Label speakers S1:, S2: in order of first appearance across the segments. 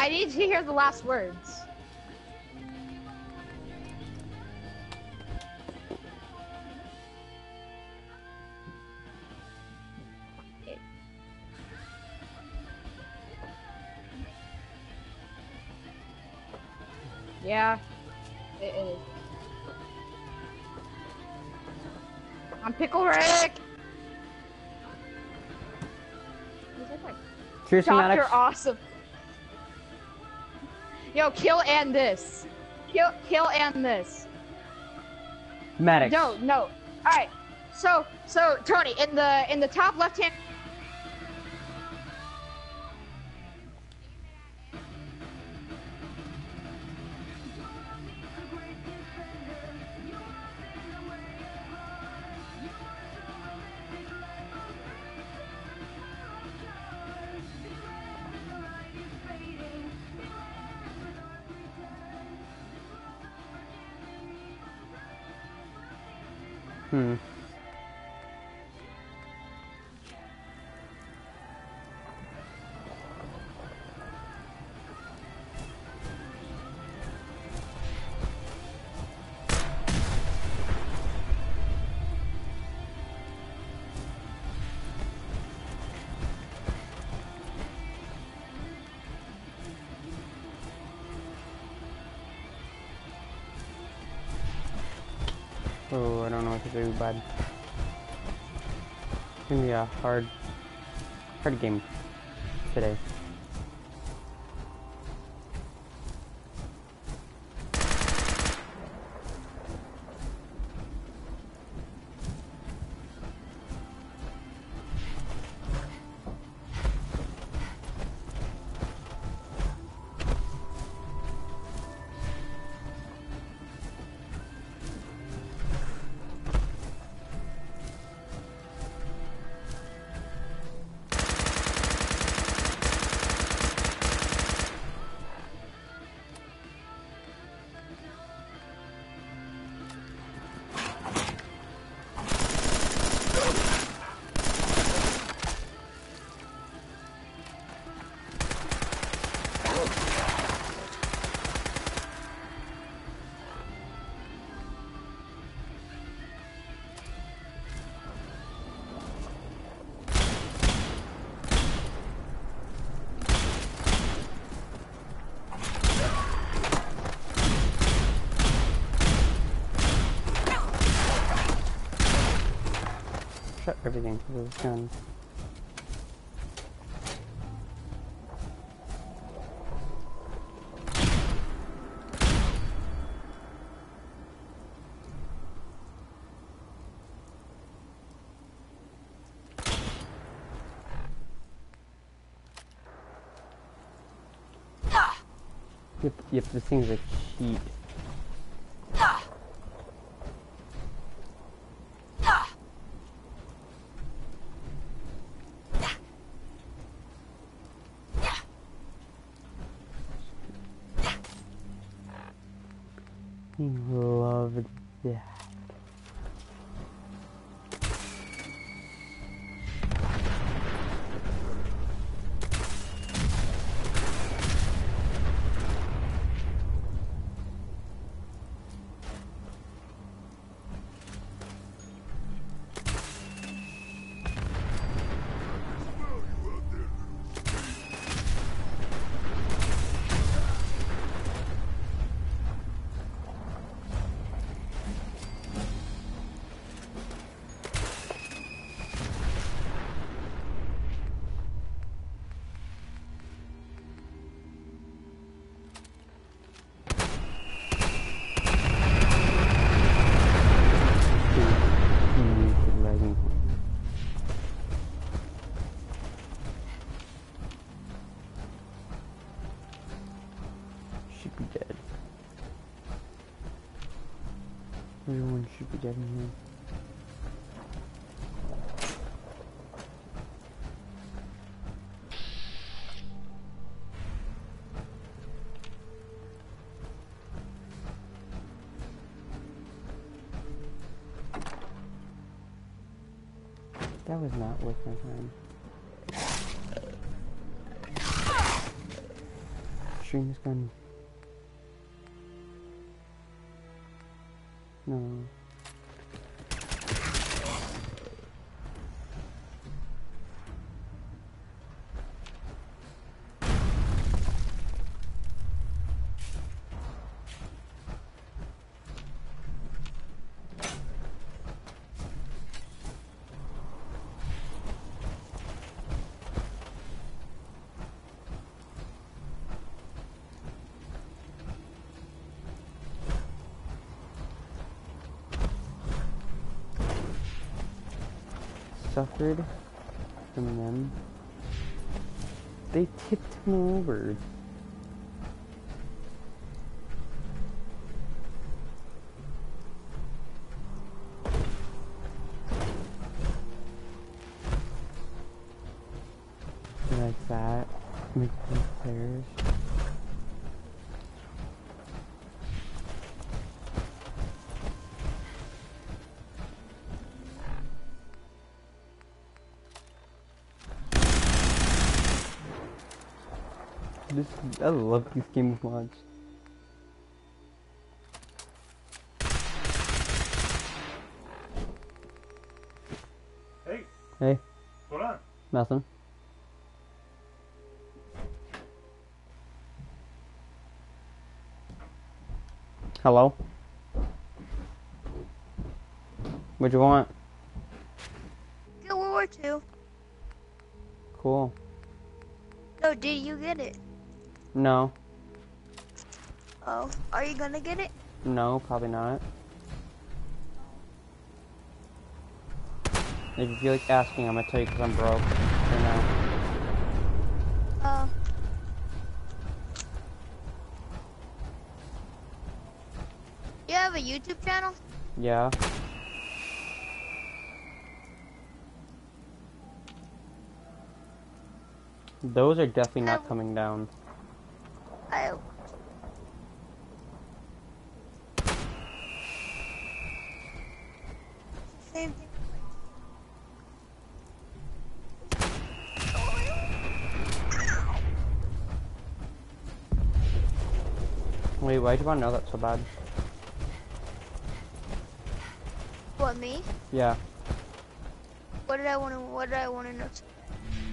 S1: I need to hear the last words. Yeah, it is. I'm Pickle Rick.
S2: Cheers,
S1: Doctor
S2: Maddox.
S1: Awesome. Yo, kill and this. Kill, kill and this.
S2: Maddox.
S1: No, no. All right. So, so Tony, in the in the top left hand.
S2: Don't know what to do, bud. It's gonna be a hard, hard game today. Everything to this gun. Yep, yep, this thing's a cheat. He loved that. Be dead in here. That was not worth my time. stream is gone. No. Suffered from them. They tipped him over. I love these game mods.
S3: Hey,
S2: Hey,
S3: what's going on?
S2: nothing. Hello? What'd you want?
S4: Good World War II.
S2: Cool.
S4: No. Oh, are you gonna get it?
S2: No, probably not. If you feel like asking, I'm gonna tell you because I'm broke right now.
S4: Uh, you have a YouTube channel?
S2: Yeah. Those are definitely not coming down.
S4: I. Same thing.
S2: You want to know that so bad?
S4: What me?
S2: Yeah.
S4: What did I want to? What did I want to know?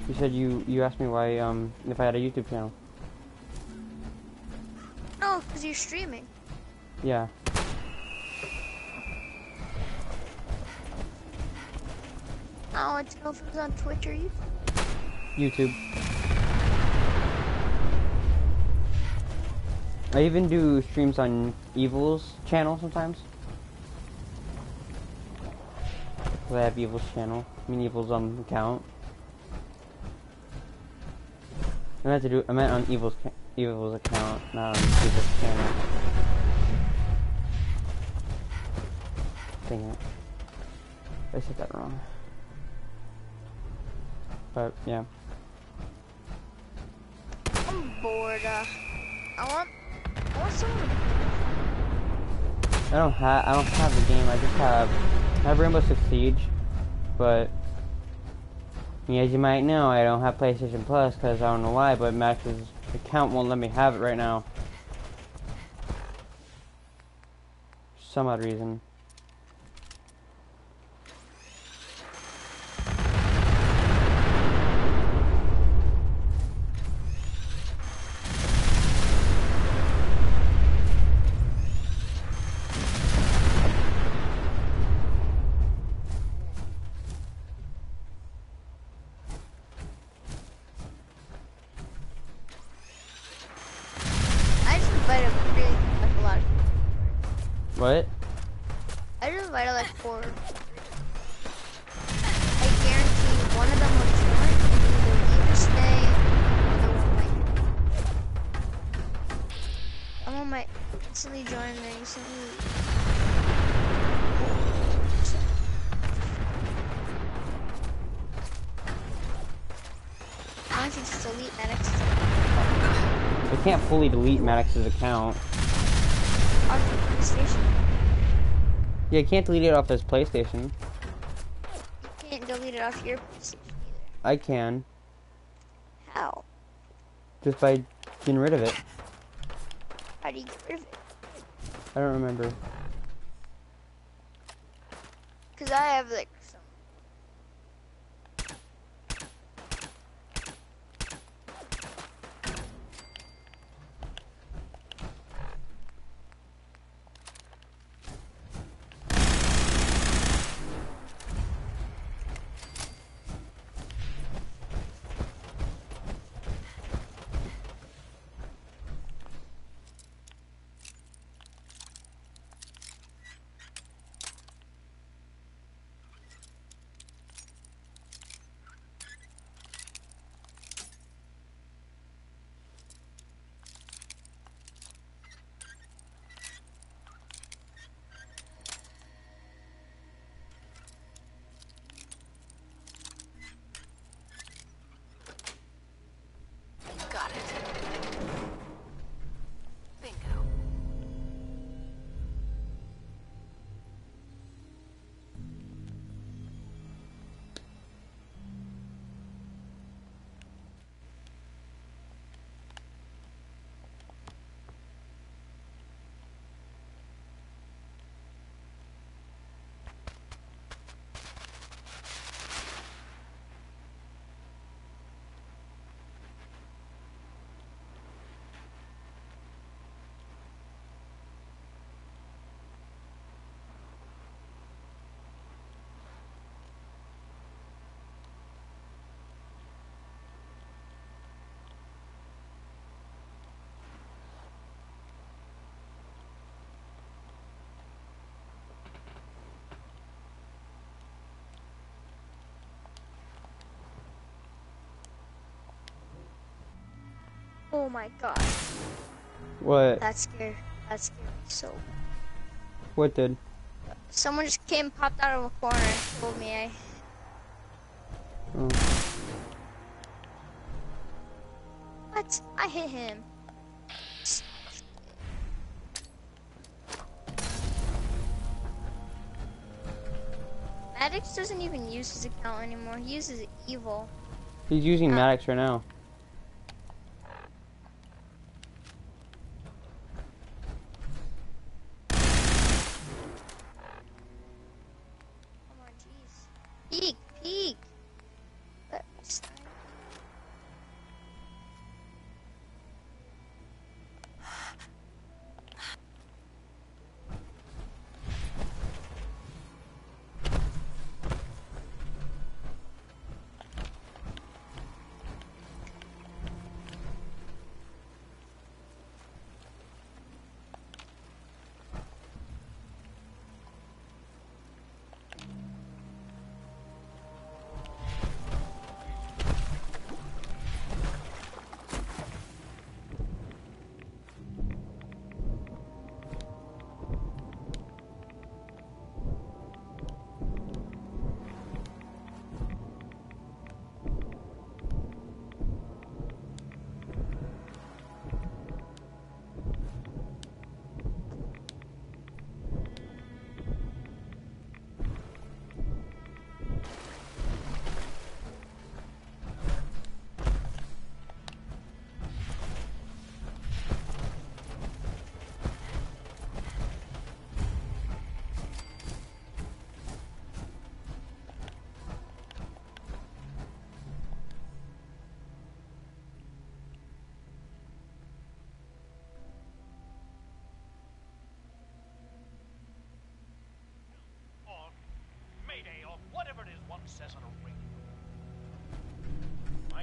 S2: You said you you asked me why um if I had a YouTube channel.
S4: No, because you're streaming.
S2: Yeah.
S4: I want to know if it was on Twitch or YouTube.
S2: YouTube. I even do streams on Evil's channel sometimes. I have Evil's channel. I mean Evil's um account. I meant to do. I meant on Evil's Evil's account, not on Evil's channel. Dang it! I said that wrong. But yeah.
S4: I'm bored. Uh, I want. I.
S2: I don't have I don't have the game. I just have I have Rainbow Six Siege, but as you might know, I don't have PlayStation Plus because I don't know why, but Max's account won't let me have it right now. For some odd reason. Fully delete Maddox's account.
S4: on the PlayStation.
S2: Yeah, I can't delete it off his PlayStation.
S4: You can't delete it off your PlayStation either.
S2: I can
S4: How?
S2: just by getting rid of it.
S4: How do you get rid of it?
S2: I don't remember.
S4: Cause I have like Oh my god,
S2: What?
S4: that scared. That scared me so.
S2: What did?
S4: Someone just came, popped out of a corner, and told me I.
S2: Oh.
S4: What? I hit him. Maddox doesn't even use his account anymore. He uses evil.
S2: He's using
S4: Uh.
S2: Maddox right now.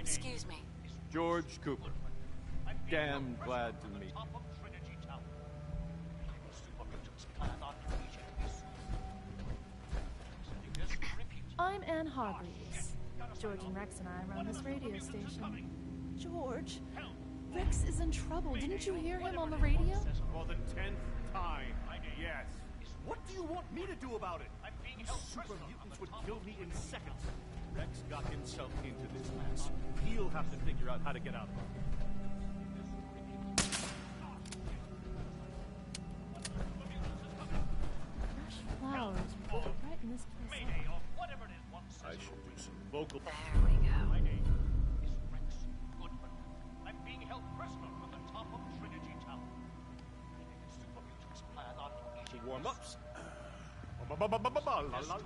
S5: Excuse me.
S6: George Cooper.
S7: I'm being
S6: Damn glad to meet
S7: top of Trinity Tower. Super Mutants plan on unleashing his Sending this repeat.
S8: I'm Anne Hargraves. George and Rex and I run this radio station. George, Rex is in trouble. Didn't you hear him on the radio?
S6: For the tenth time. Yes.
S7: What do you want me to do about it? I'm being held
S6: Super mutants would kill me in seconds. Rex got himself into this mess. He'll have to figure out how to get out of it.
S8: Flowers will brighten this place
S7: Mayday
S8: up.
S7: or whatever it is one says.
S6: I should do some vocal.
S5: There we go.
S7: My name is Rex Goodman. I'm being held prisoner on the top of Trinity Tower.
S6: Whoops. Ba-ba-ba-ba-ba-ba-la-la.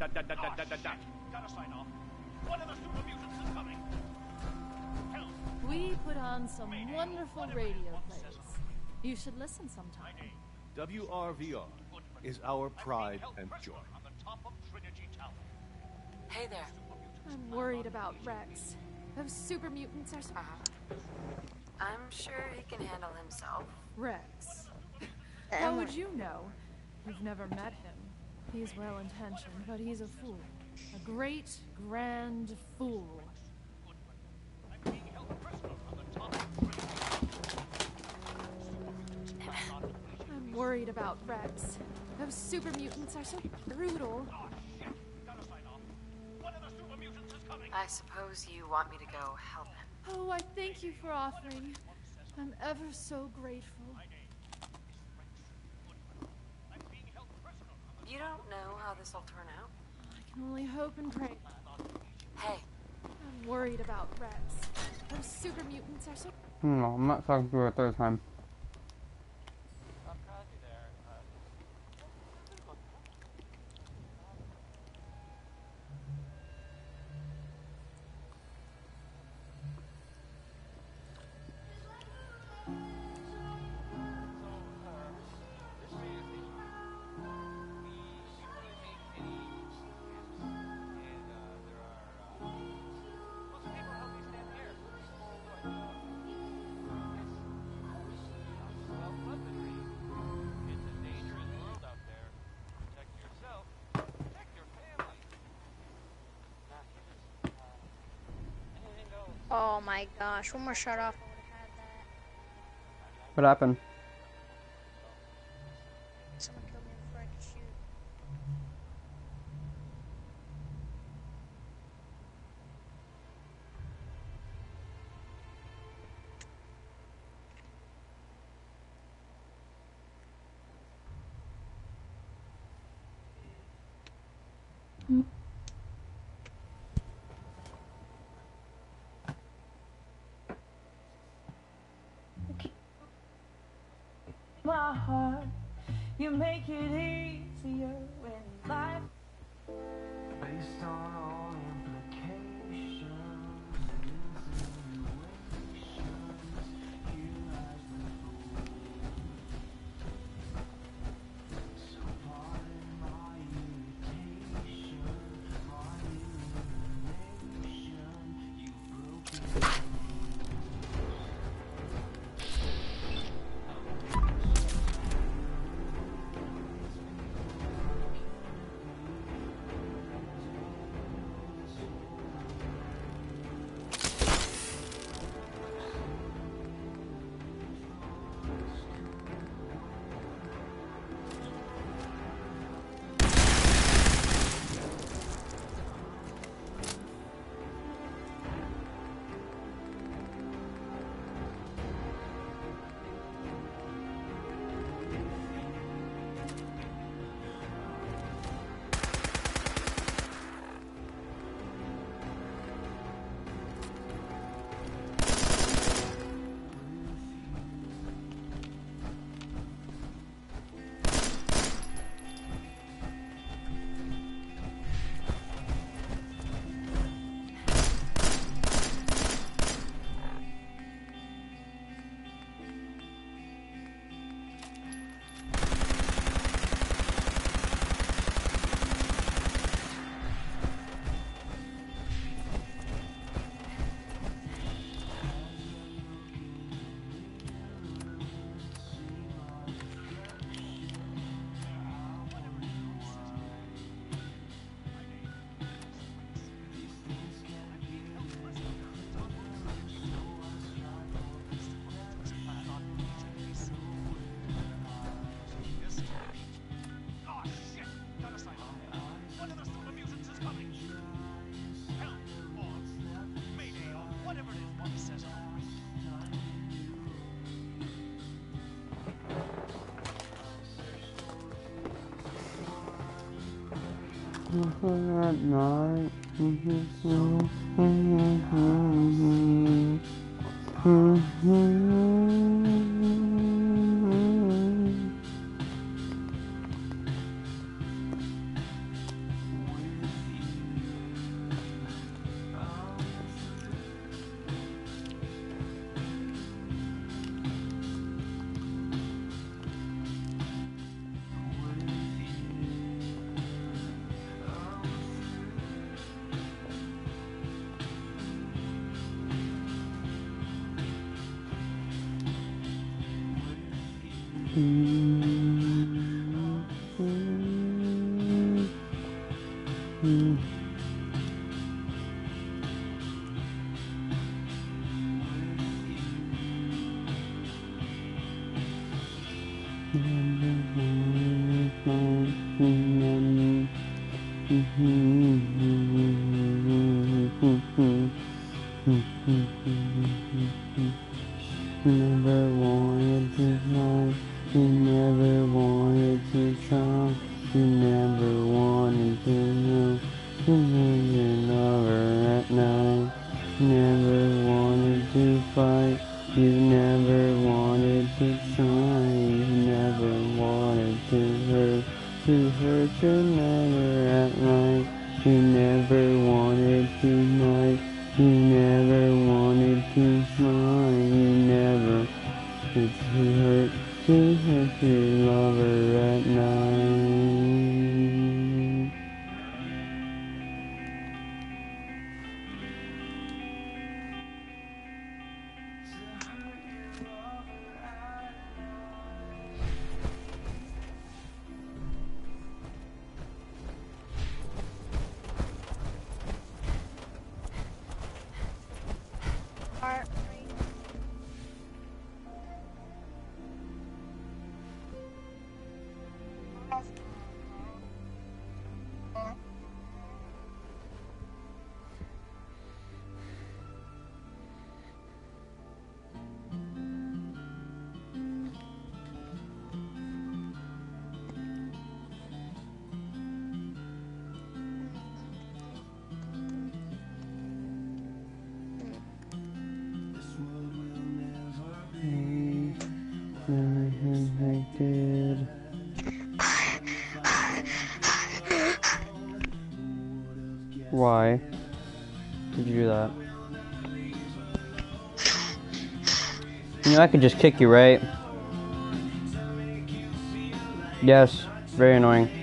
S6: Da da da da da da da.
S9: Ah, Gotta sign off. One of the super mutants is coming. Help!
S8: We put on some wonderful radio plays. You should listen sometime.
S6: WRVR is our pride and joy.
S9: On the top of Trinity Tower.
S10: Hey there.
S8: I'm worried about Rex. Those super mutants are so. Uh-huh.
S10: I'm sure he can handle himself.
S8: Rex. How would you know? You've never met him. He's well intentioned, but he's a fool. A great, grand fool.
S9: I'm being held prisoner on the top of Trinity
S8: I'm worried about Rex. Those super mutants are so brutal.
S9: Gotta sign off. One of the super mutants is coming.
S10: I suppose you want me to go help him.
S8: Oh, I thank you for offering. I'm ever so grateful.
S9: I'm being held prisoner on
S10: You don't know how this will turn out.
S8: I can only hope and pray.
S10: Hey,
S8: I'm worried about Rex. Those super mutants are so.
S11: Hmm, no, I'm not talking to her a third time.
S4: Gosh, one more shot off.
S11: What happened?
S12: My heart. You make it easier
S11: At night.
S2: Mm-hmm. Why did you do that? You know, I could just kick you, right? Yes, very annoying.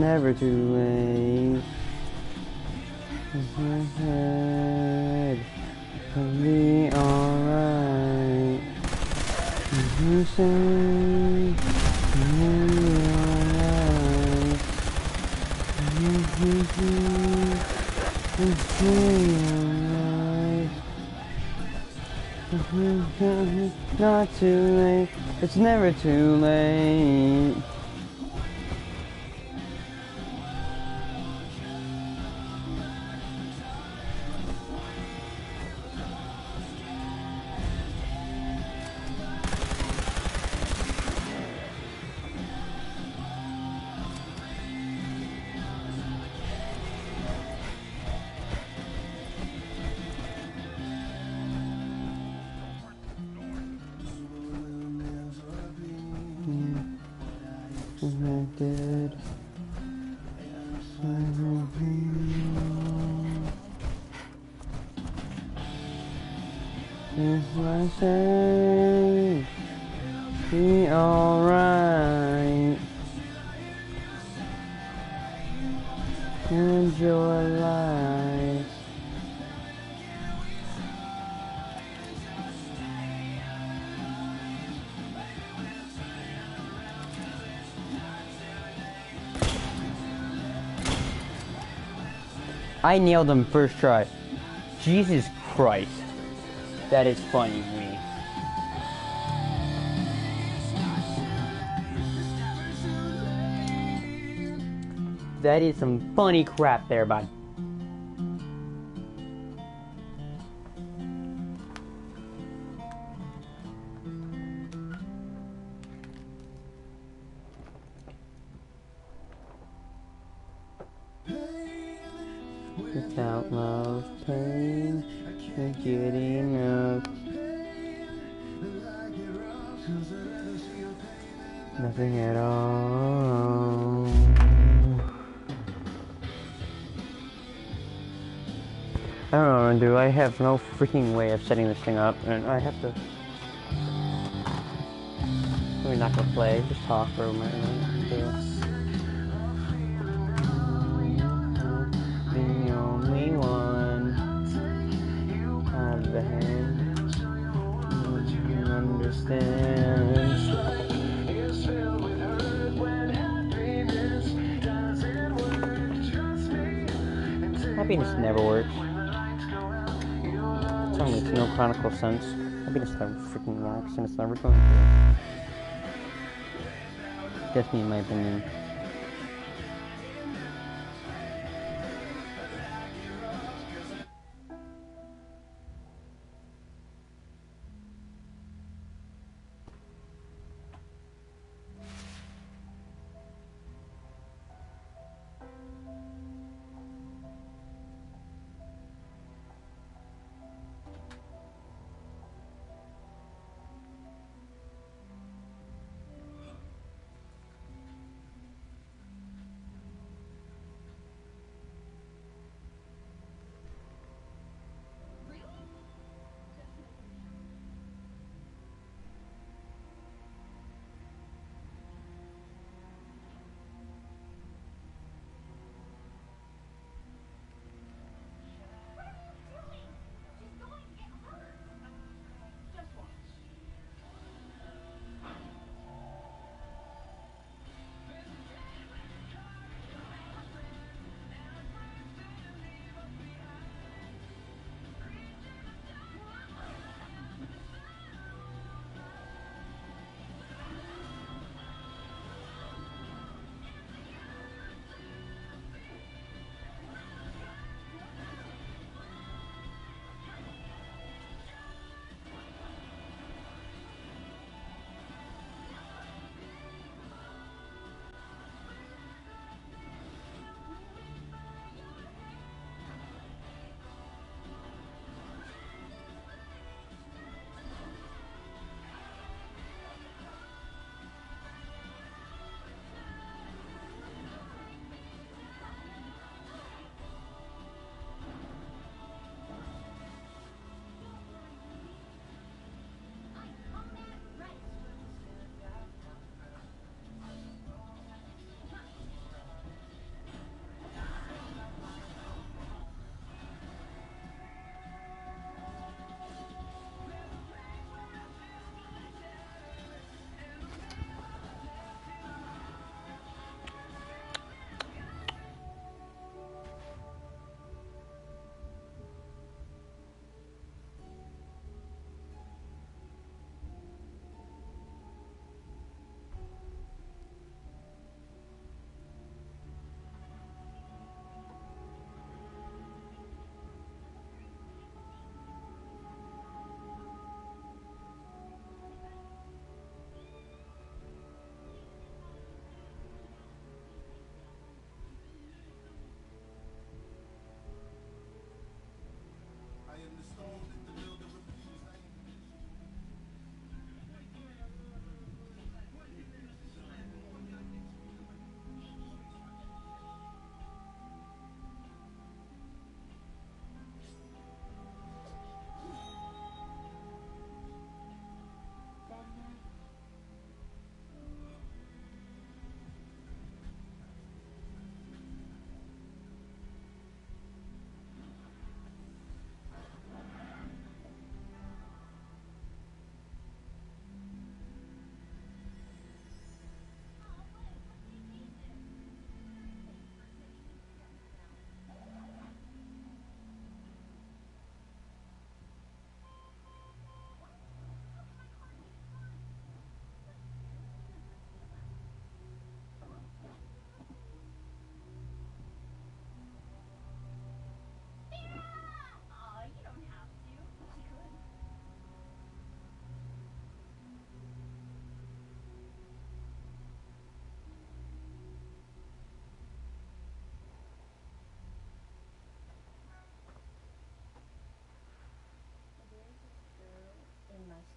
S2: Never too late. My head. It'll be alright. You say it'll be alright. If you say it's alright. Not too late. It's never too late. I nailed him first try. Jesus Christ. That is funny to me. That is some funny crap there, bud. Have no freaking way of setting this thing up, and I have to. We're not gonna play. Just talk for a minute. No chronicle sense. Happiness never freaking works, and it's never going to. Just me, in my opinion.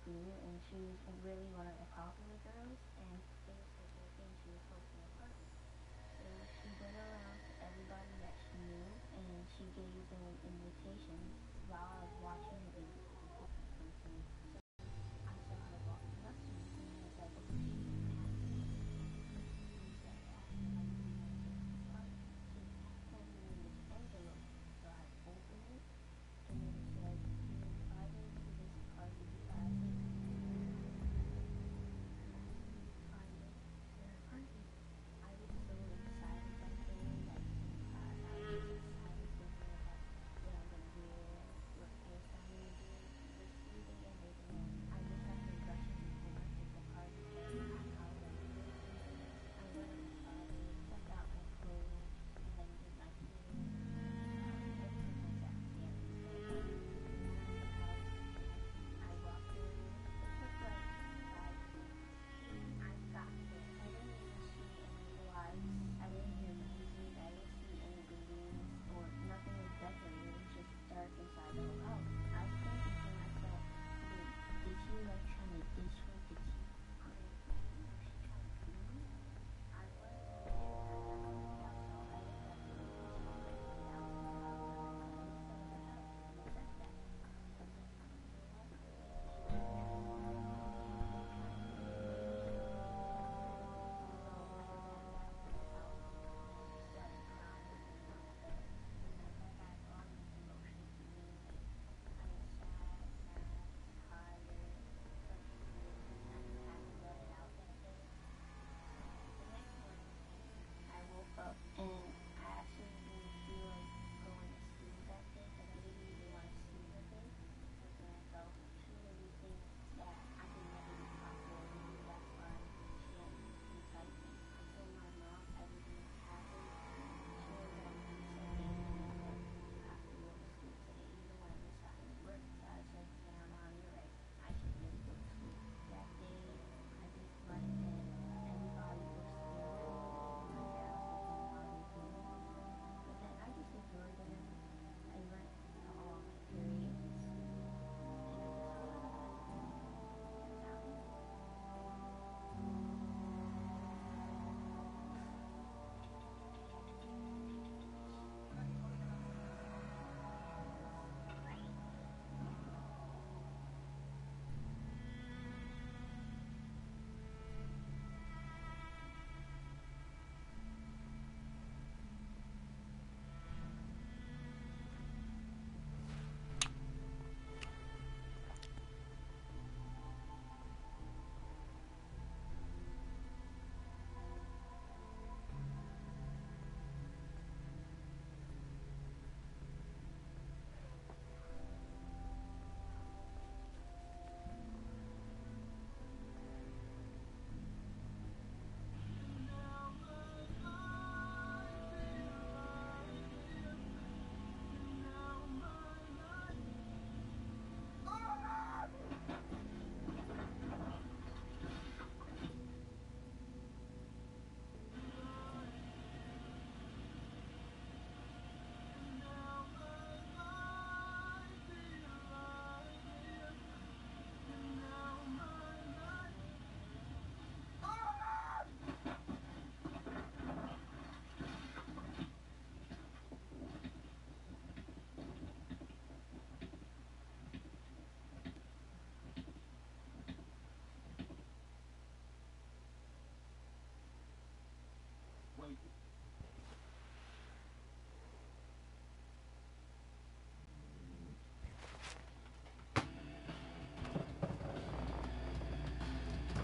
S13: debut, and she was really one of the popular girls, and they was like, think she was hosting a party. So she went around to everybody that she knew, and she gave them invitations while I was watching the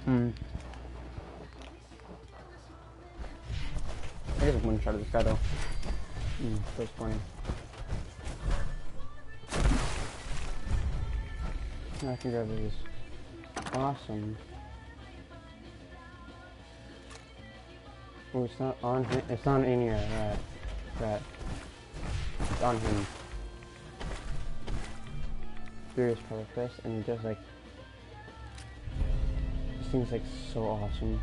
S13: Hmm. hmm ah, I guess I
S2: one shot of this guy though. Mm, feels funny. I can grab these. Awesome. Oh, it's not on him. It's not in here. Right. That. It's on him. Furious probably first, and just like thing's like so awesome.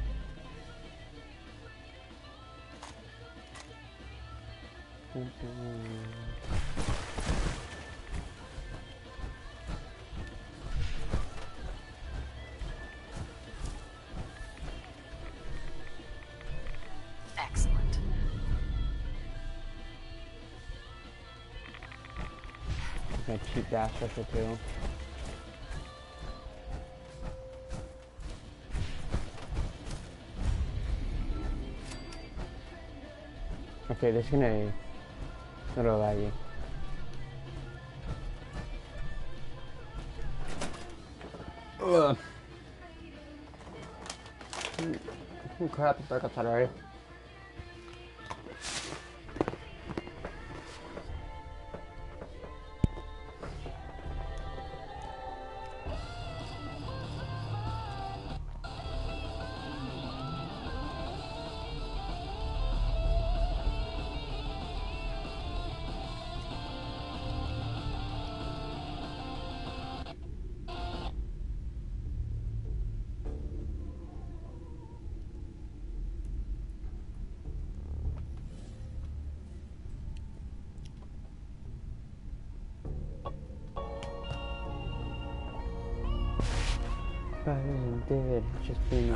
S2: Excellent. I'm gonna cheap dash special too. Little laggy. Ugh. Crap, it's dark outside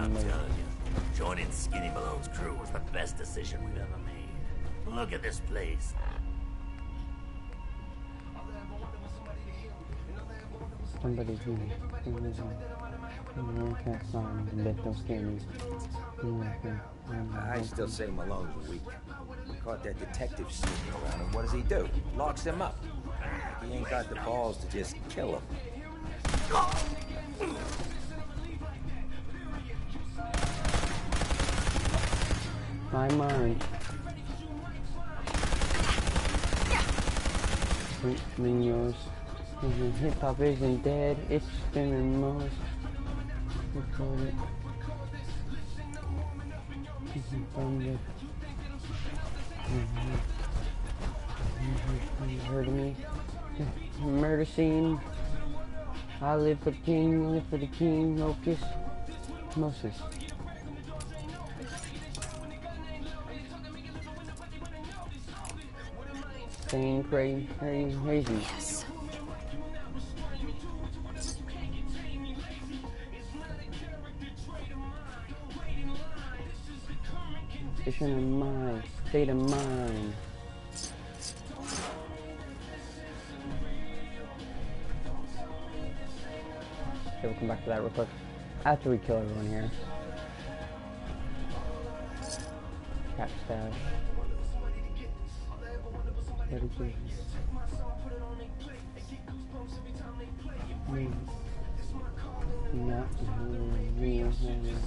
S14: I'm telling you, joining Skinny Malone's crew was the best decision we've ever made. Look at this place.
S2: Somebody's here. Somebody's here. No, that's not let them scare me.
S15: I still say Malone's weak. We caught that detective sneaking around, and what does he do? Locks him up. He ain't got the balls to just kill him.
S2: My mind. Minions. Hip hop isn't dead, it's spinning most. Record it. Thunder. Mm-hmm. Mm-hmm. You heard me? Murder scene. I live for the king, live for the king, Mocus. Moses. Singing crazy, crazy, crazy.
S5: Yes.
S2: Condition of mind, state of mind. Okay, we'll come back to that real quick. After we kill everyone here. Cat stash. This? Hmm. Not real,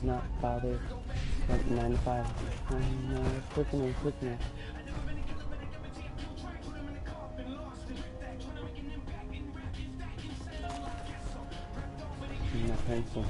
S2: not bothered. But 9 to 5. I'm uh, quick enough, quick enough. Not pencil.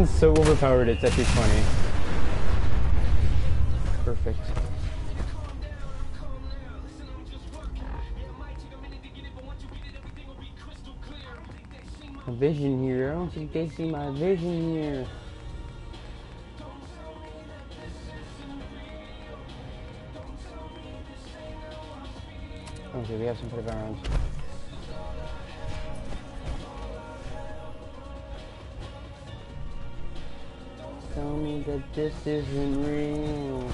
S2: He's so overpowered, it's actually funny. Perfect. A vision here. I don't think they see my vision here. Okay, we have some pretty rounds. This isn't real.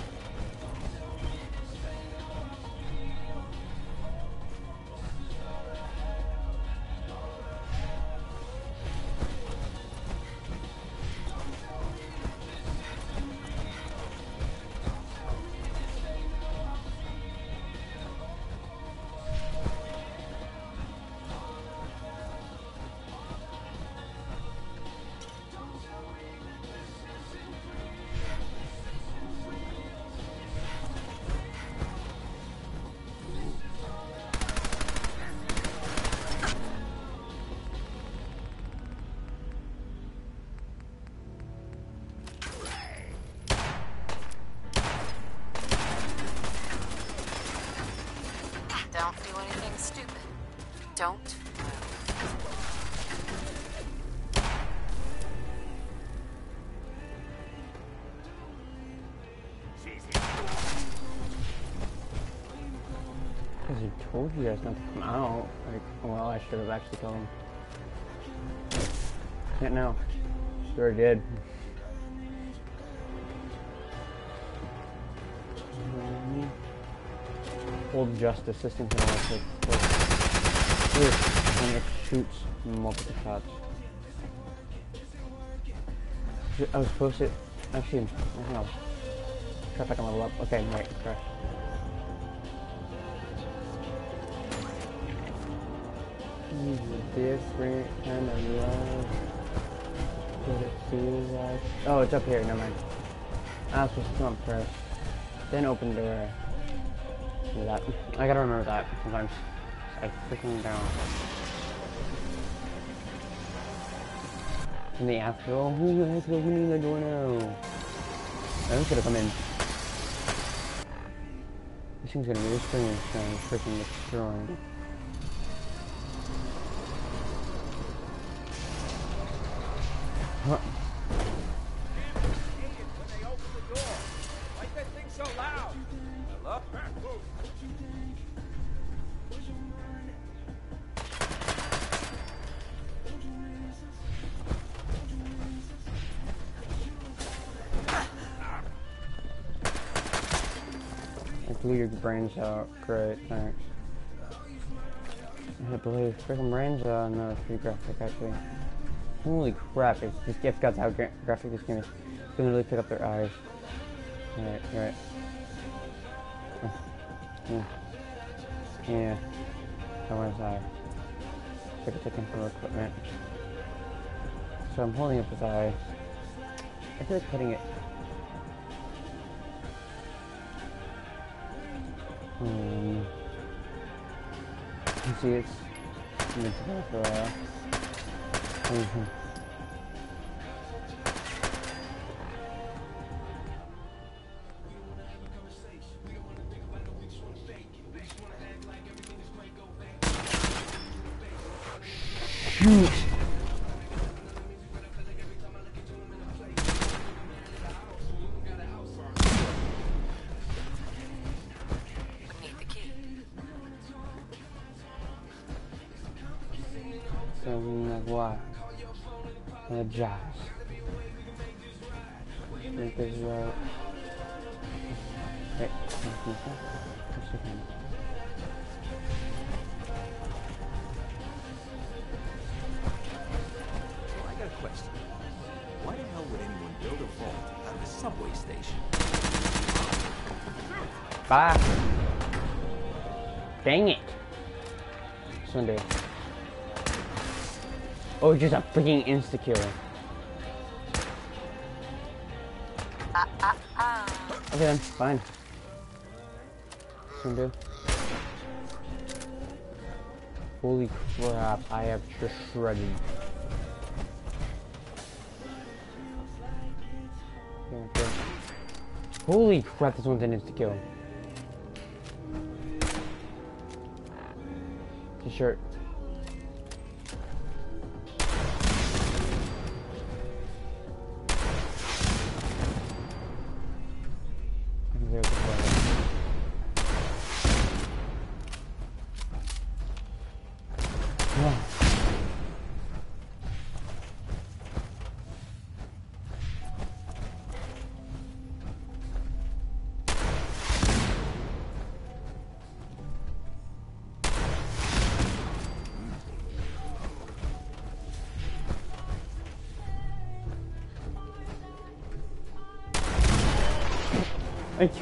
S5: Don't.
S2: Because he told you guys not to come out. Like, well, I should have actually told him. Can't now. Sure did. Hold justice system And it shoots multiple shots. I was supposed to actually I don't know. Try if I can level up. Okay, right, crash. He's a different kind of love. What it feels like. Oh, it's up here, never mind. I was supposed to up first. Then open the door. Do that. I gotta remember that sometimes. I freaking down. And they ask, oh, who to open the door now? I was gonna come in. This thing's gonna be this thing is gonna freaking destroy. Brains out. Great, thanks. I believe freaking brains out. No, it's pretty graphic actually. Holy crap, it's, this gift got how gra graphic this game is. You can literally pick up their eyes. Alright, right. Yeah. Yeah. I? Took a taken from equipment. So I'm holding up his eye. I feel like putting it. Hmm. You see, it's go for a Dang it. Sunday. Oh, just a freaking insta kill. Okay then, fine. Sunday. Holy crap, I have just shredded. Holy crap, this one's an insta kill.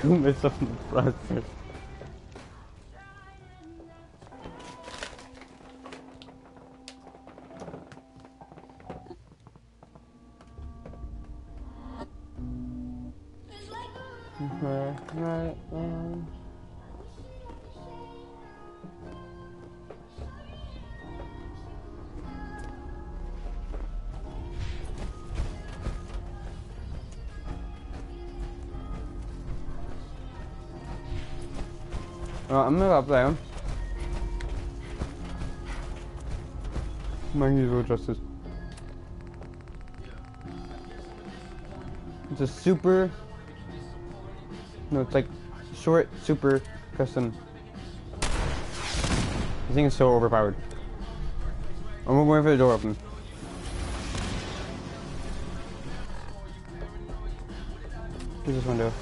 S2: In the process. Up there. My usual justice. It's a super. No, it's like short, super custom. This thing is so overpowered. I'm going for the door open. Here's this window.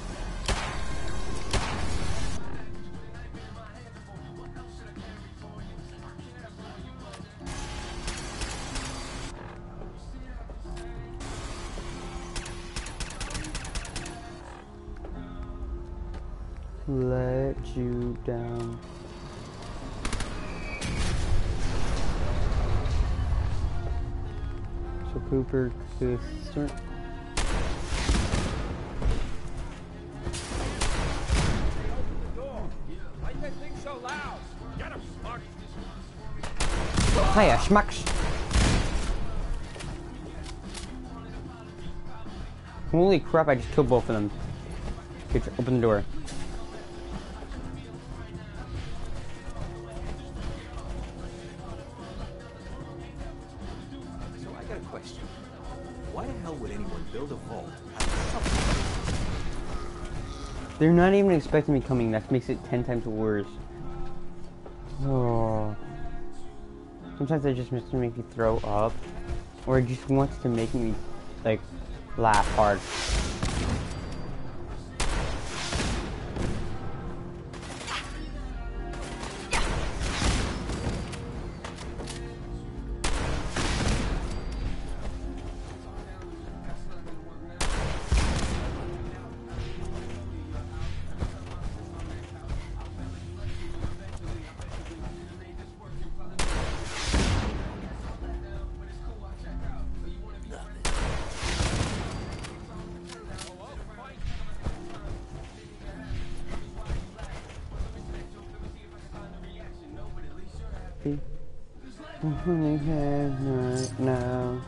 S7: Mark.
S2: Hiya, schmucks. Holy crap, I just killed both of them. Okay, open the door. They're not even expecting me coming, that makes it ten times worse. Oh. Sometimes they just wants to make me throw up. Or it just wants to make me, like, laugh hard. Right now.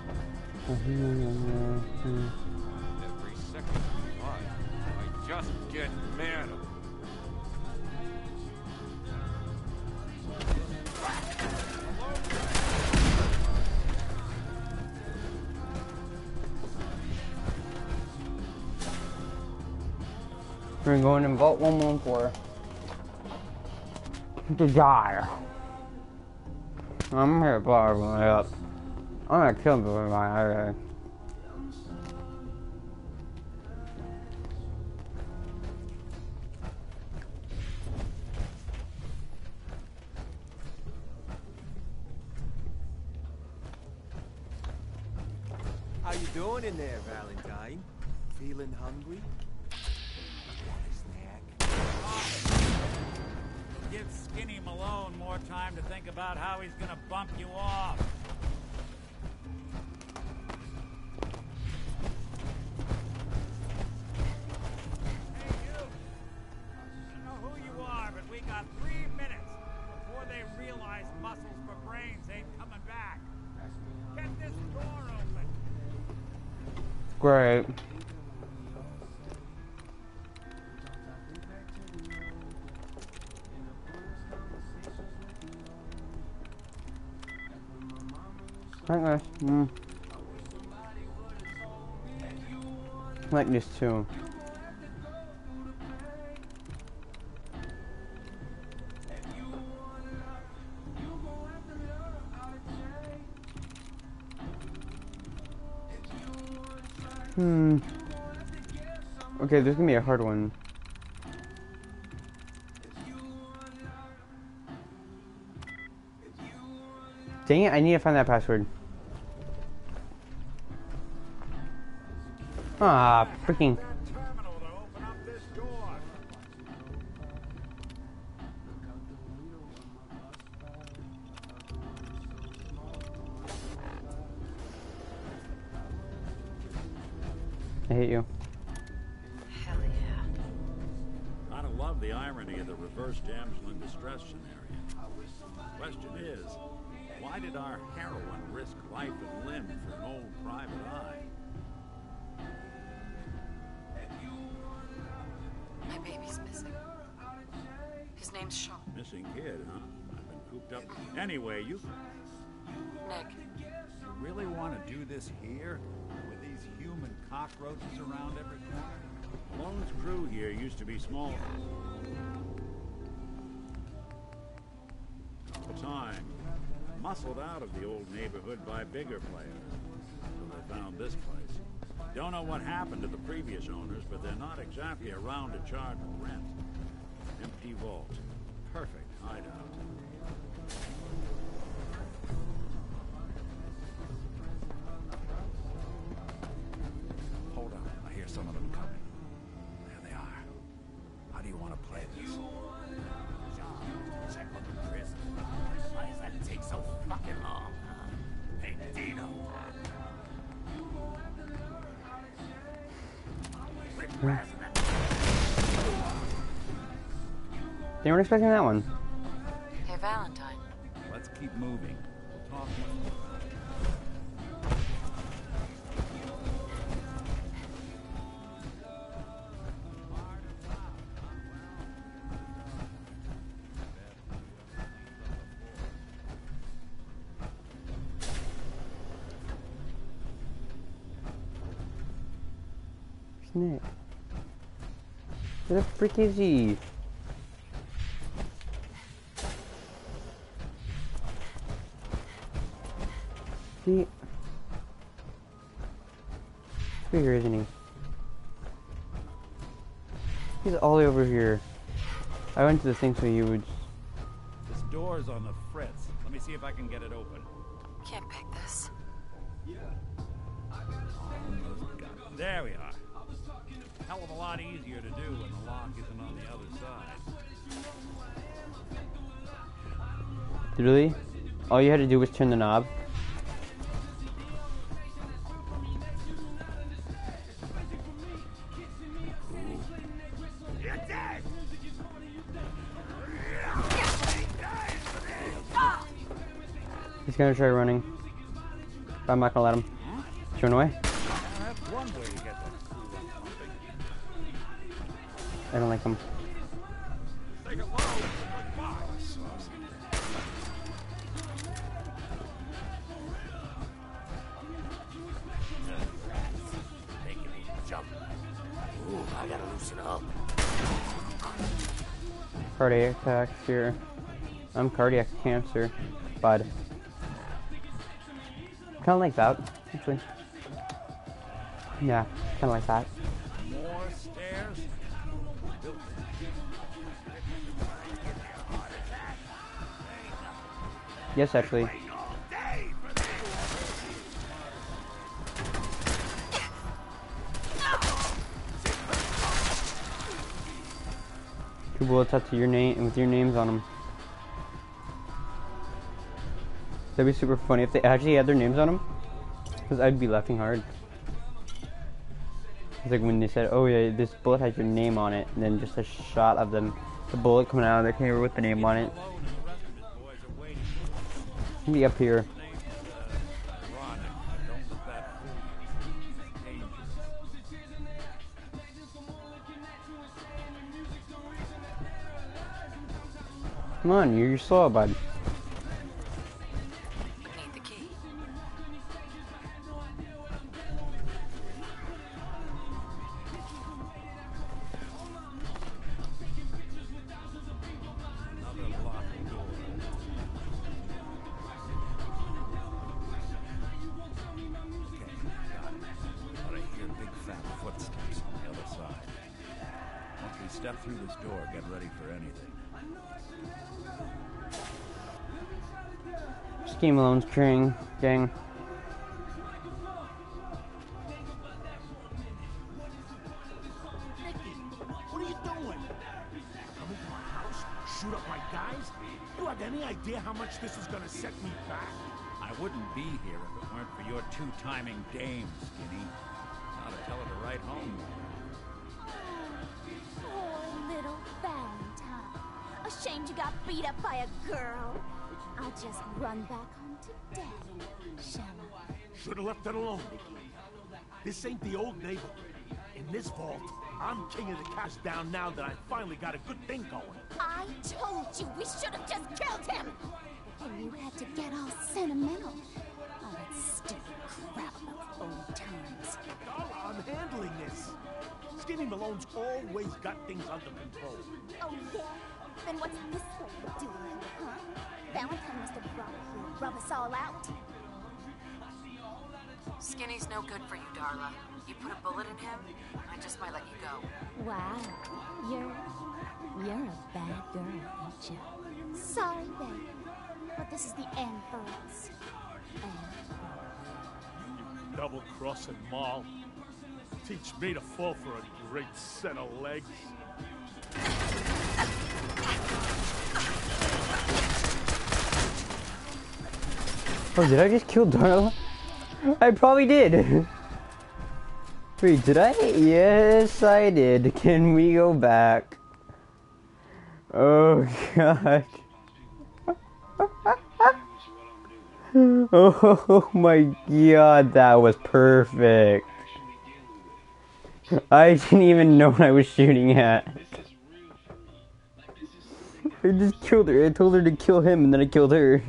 S7: Every second I just get mad.
S2: We're going in Vault 114. To die. I'm to blow everyone up. I'm gonna kill them with my eye. Like this. Mm. Like this too. Okay, there's gonna be a hard one. Dang it, I need to find that password. Ah, freaking.
S5: Name's Sean.
S16: Missing kid, huh? I've been cooped up. Anyway, you
S5: Nick,
S16: You really want to do this here? With these human cockroaches around every corner?
S17: Malone's crew here used to be small. Time muscled out of the old neighborhood by bigger players. So they found this place. Don't know what happened to the previous owners, but they're not exactly around to charge rent. Empty vault. Perfect hideout.
S16: Hold on, I hear some of them coming. There they are. How do you want to play this?
S14: Check on the prison. Why does that take so fucking long. Hey, Dino. Quit razzing
S2: They weren't expecting that one. Frick is he? See? He's here, isn't he? He's all the way over here. I went to the thing so you would.
S16: This door's on the fritz. Let me see if I can get it open.
S5: Can't pick this. Yeah.
S16: There we are. Hell of a lot easier to do
S2: Really? All you had to do was turn the knob. He's gonna try running. But I'm not gonna let him. He's run away. I don't like him. Here. I'm cardiac cancer. Bud. Kinda like that, actually. Yeah, kinda like that.
S16: More stairs.
S2: Yes, actually. Two bullets to your name and with your names on them. That'd be super funny if they actually had their names on them. Because I'd be laughing hard. It's like when they said, oh yeah, this bullet has your name on it, and then just a shot of them, the bullet coming out of their camera with the name on it. Be up here. Come on, you're slow, bud.
S7: Guys? You have any idea how much this is gonna set me back?
S16: I wouldn't be here if it weren't for your two-timing dame, Skinny. How to tell her to write home.
S18: Poor little Valentine. Ashamed you got beat up by a girl. I'll just run back home to shall
S7: Should have left it alone, This ain't the old neighborhood. In this vault, I'm king of the cash down now that I finally got a good thing going.
S18: I told you we should have just killed him! And you had to get all sentimental. Oh, stupid crap about old times.
S7: I'm handling this. Skinny Malone's always got things under control.
S18: Oh, yeah? Then what's this lady doing huh? Valentine must have brought to rub us all out.
S5: Skinny's no good for you, Darla. You put a bullet in him, I just might let you go.
S18: Wow, you're... you're a bad girl, ain't you? Sorry, babe, but this is the end for us.
S7: You Double crossing Maul. Teach me to fall for a great set of legs.
S2: Oh, did I just kill Darla? I probably did. Wait, did I? Yes, I did. Can we go back? Oh, God. Oh my god, that was perfect. I didn't even know what I was shooting at. I just killed her. I told her to kill him and then I killed her.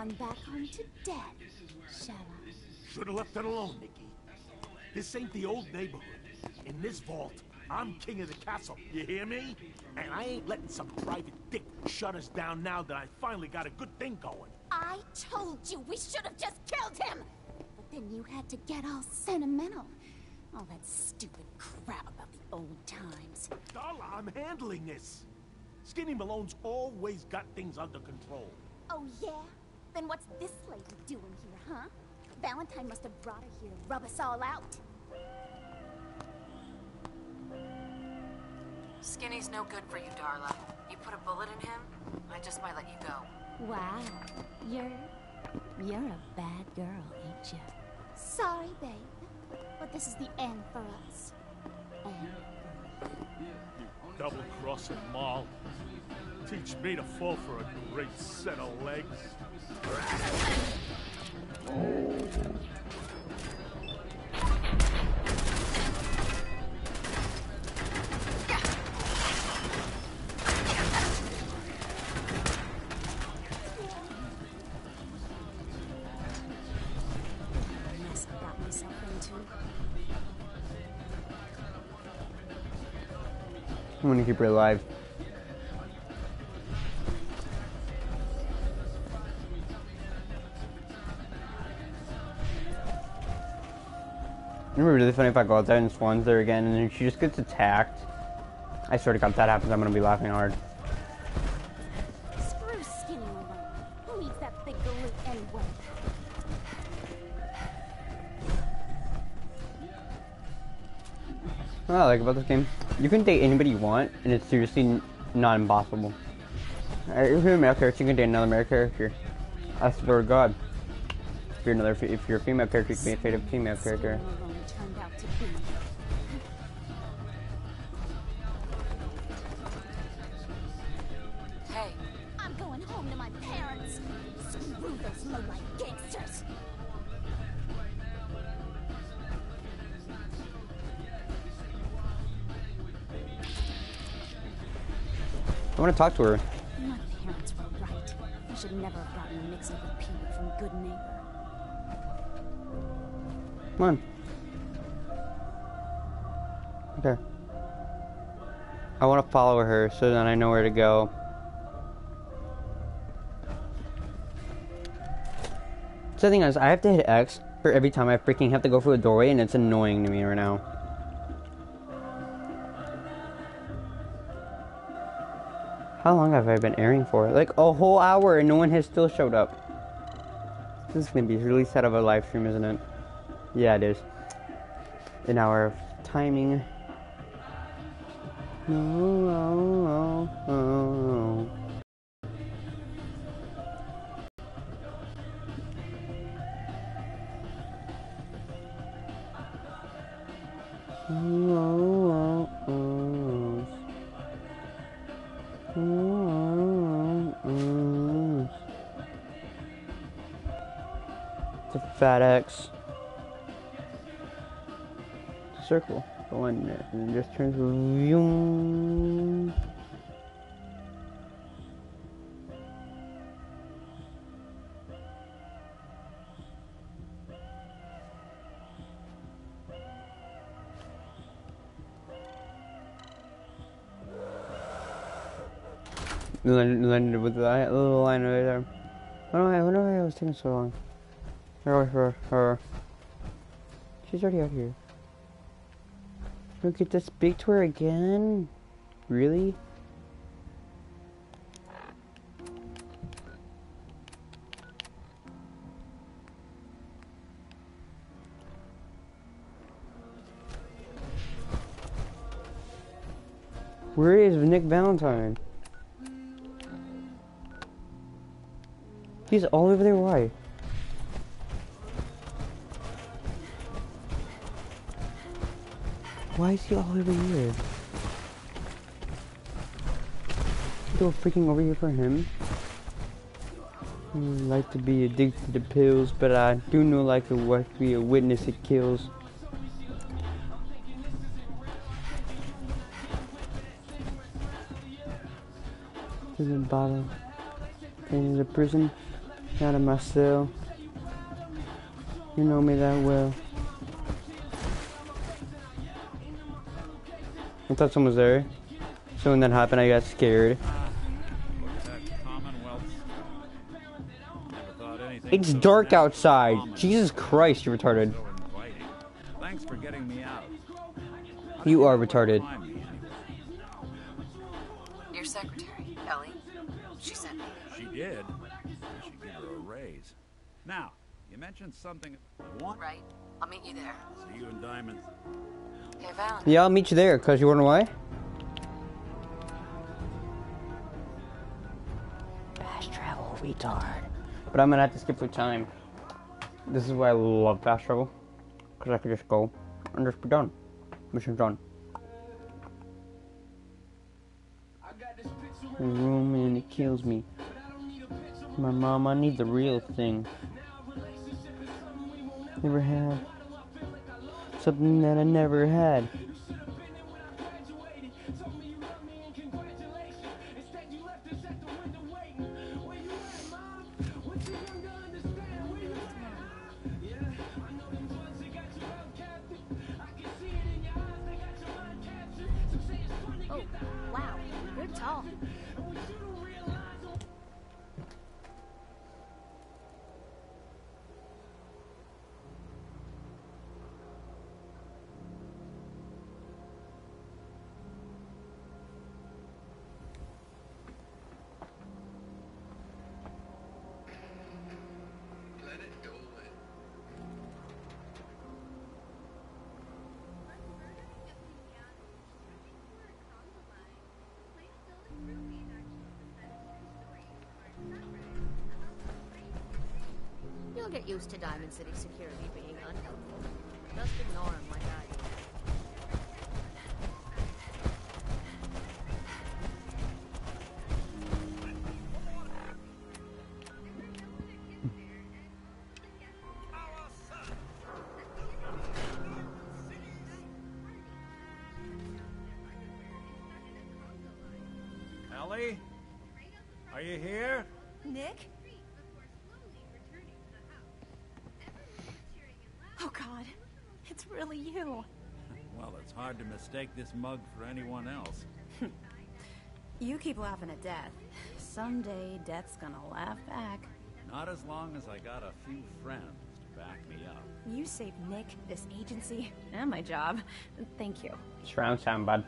S18: Run back home to daddy, shall I?
S7: Should have left it alone, Nikki. This ain't the old neighborhood. In this vault, I'm king of the castle. You hear me? And I ain't letting some private dick shut us down now that I finally got a good thing going.
S18: I told you we should have just killed him! But then you had to get all sentimental. All that stupid crap about the old times.
S7: Darla, I'm handling this. Skinny Malone's always got things under control.
S18: Oh, yeah? Then what's this lady doing here, huh? Valentine must have brought her here to rub us all out.
S5: Skinny's no good for you, Darla. You put a bullet in him, I just might let you go.
S18: Wow, you're... you're a bad girl, ain't you? Sorry, babe, but this is the end for us. End.
S7: Double crossing Maul. Teach me to fall for a great set of legs.
S2: I'm gonna keep her alive. Be really funny if I go out there and Swan's there again and then she just gets attacked. I swear to God, if that happens, I'm gonna be laughing hard.
S18: Screw Skinny Malone. Who needs that big galoot anyway?
S2: What I like about this game, you can date anybody you want, and it's seriously not impossible. Uh, If you're a male character, you can date another male character. I swear to God. If you're another, if you're a female character, you can date a female character. Want to talk to her.
S18: My parents were right. I should never have gotten mixed up with Peter from Goodneighbor.
S2: Come on. Okay. I want to follow her so that I know where to go. So the thing is, I have to hit X for every time I freaking have to go through a doorway, and it's annoying to me right now. How long have I been airing for? Like a whole hour, and no one has still showed up. This is gonna be released out of a live stream, isn't it? Yeah, it is. An hour of timing. No, no. No, no, fat X. circle, the one there, and just turns. Vroom. Landed with li- little line right there. I don't know. I why it was taking so long. Her, her, her. She's already out here. Don't get to speak to her again? Really? Where is Nick Valentine? He's all over there, why? Why is he all over here? Go freaking over here for him. I would like to be addicted to pills, but I do know like to wa- be a witness it kills. Prison bottle. In the prison, out of my cell. You know me that well. Thought someone was there. So when that happened, I got scared. It's dark outside. Jesus Christ, you're retarded.
S17: Thanks for getting me out.
S2: You are retarded. Yeah, I'll meet you there, cause you wanna know why? Fast travel, retard. But I'm gonna have to skip through time. This is why I love fast travel. Cause I could just go and just be done. Mission done. The room and it kills me. My mom, I need the real thing. Never had. Something that I never had.
S4: Used City security being unhelpful. Just ignore him like I do.
S17: Ellie? Are you here?
S18: Nick? It's really you.
S17: Well, it's hard to mistake this mug for anyone else.
S5: You keep laughing at death. Someday, death's gonna laugh back.
S17: Not as long as I got a few friends to back me up.
S5: You saved Nick, this agency, and my job. Thank you.
S2: It's round time, bud.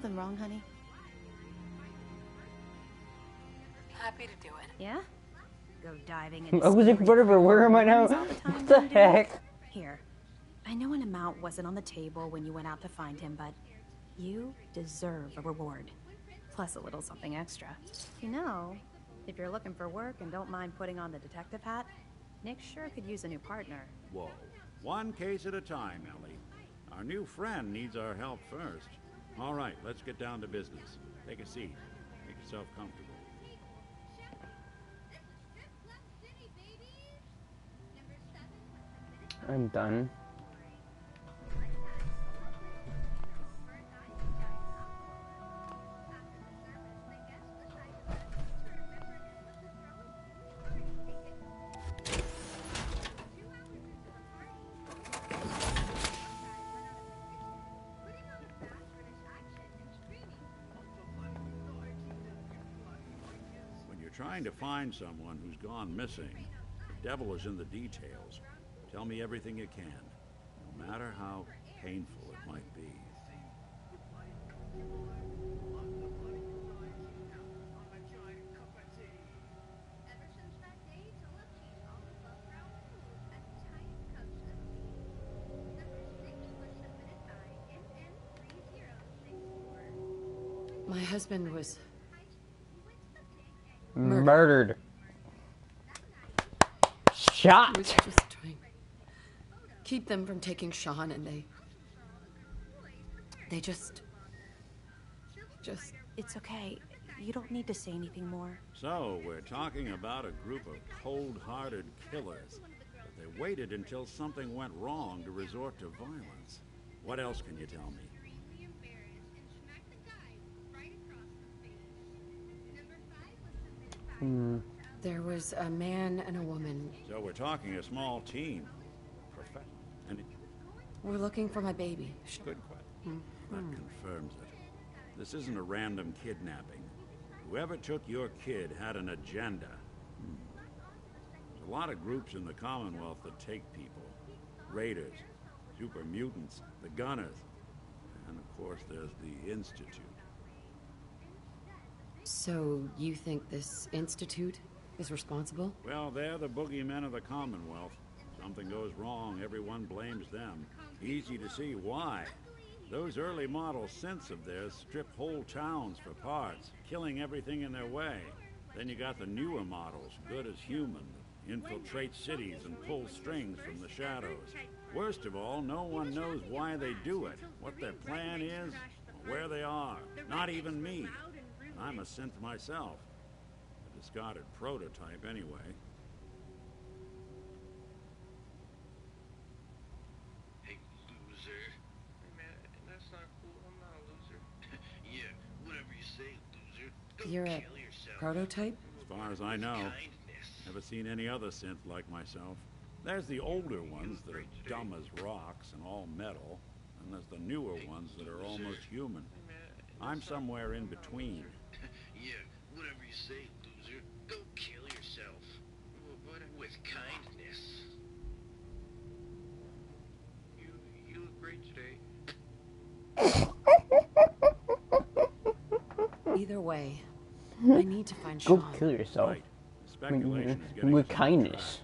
S5: Something wrong, honey? Happy to do it. Yeah? Go diving in.
S2: I was in front of her. Where am I now? What the heck?
S5: Here. I know an amount wasn't on the table when you went out to find him, but you deserve a reward. Plus a little something extra. You know, if you're looking for work and don't mind putting on the detective hat, Nick sure could use a new partner.
S17: Whoa. One case at a time, Ellie. Our new friend needs our help first. All right, let's get down to business. Take a seat. Make yourself comfortable.
S2: I'm done.
S17: Trying to find someone who's gone missing, the devil is in the details. Tell me everything you can, no matter how painful it might be.
S19: My husband was
S2: Murdered. Shot.
S19: was just trying keep them from taking Sean and they they just just
S5: It's okay. You don't need to say anything more.
S17: So, we're talking about a group of cold-hearted killers. But they waited until something went wrong to resort to violence. What else can you tell me?
S2: Hmm.
S19: there was a man and a woman.
S17: So we're talking a small team. Profe- and it-
S19: We're looking for my baby.
S17: Good question. That confirms it. This isn't a random kidnapping. Whoever took your kid had an agenda. Hmm. There's a lot of groups in the Commonwealth that take people. Raiders, super mutants, the Gunners, and of course there's the Institute.
S19: So you think this institute is responsible?
S17: Well, they're the boogeymen of the Commonwealth. Something goes wrong, everyone blames them. Easy to see why. Those early model synths of theirs strip whole towns for parts, killing everything in their way. Then you got the newer models, good as human, infiltrate cities and pull strings from the shadows. Worst of all, no one knows why they do it, what their plan is, or where they are. Not even me. I'm a synth myself. A discarded prototype, anyway.
S20: Hey, loser. Hey, man, that's not cool. I'm not a loser. yeah, whatever you say, loser. Go
S19: You're a
S20: kill yourself.
S19: prototype?
S17: As far as I know, never seen any other synth like myself. There's the older ones that are dumb as rocks and all metal, and there's the newer ones that are almost human. I'm somewhere in between.
S20: Yeah, whatever you say, loser. Go kill yourself. But with kindness. You, you look great today.
S19: Either way, I need to find
S2: Go
S19: Sean.
S2: kill yourself.
S17: Speculation is
S2: With-
S17: getting
S2: With kindness.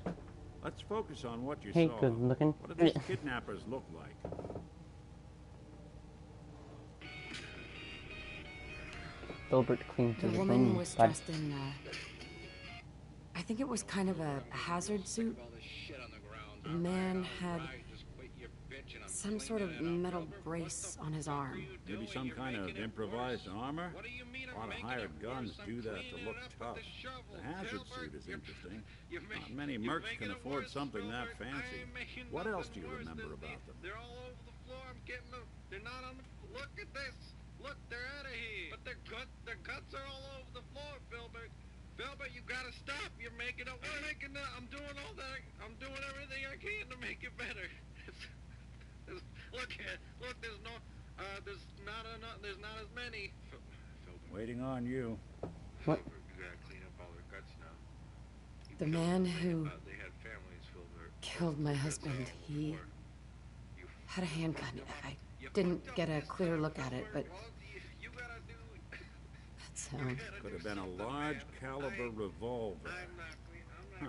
S17: Let's focus on what you
S2: Hey,
S17: saw.
S2: good looking.
S17: What do these kidnappers look like?
S2: Filbert cleans
S19: The
S2: his
S19: woman
S2: room.
S19: was
S2: Bad.
S19: dressed in, uh, I think it was kind of a, a hazard suit. The man had some sort of metal brace on his arm.
S17: Maybe some kind of improvised armor? A lot of hired guns do that to look tough. The hazard suit is interesting. Not many mercs can afford something that fancy. What else do you remember about them?
S20: They're all over the floor. I'm getting them. They're not on the. Look at this. Look, they're out of here. But their cut, their cuts are all over the floor, Filbert. Filbert, you gotta stop. You're making it. I'm making that. I'm doing all that. I'm doing everything I can to make it better. Look here. Look, there's no. Uh, there's not enough. There's not as many. Fil- Filbert,
S17: Waiting on you.
S2: What?
S20: Gotta clean up all their guts now.
S19: The man who
S20: Uh, they had families, Filbert.
S19: killed my husband, he had a handgun. I didn't get a clear look at it, but that sound.
S17: Could have been a large caliber revolver. Huh.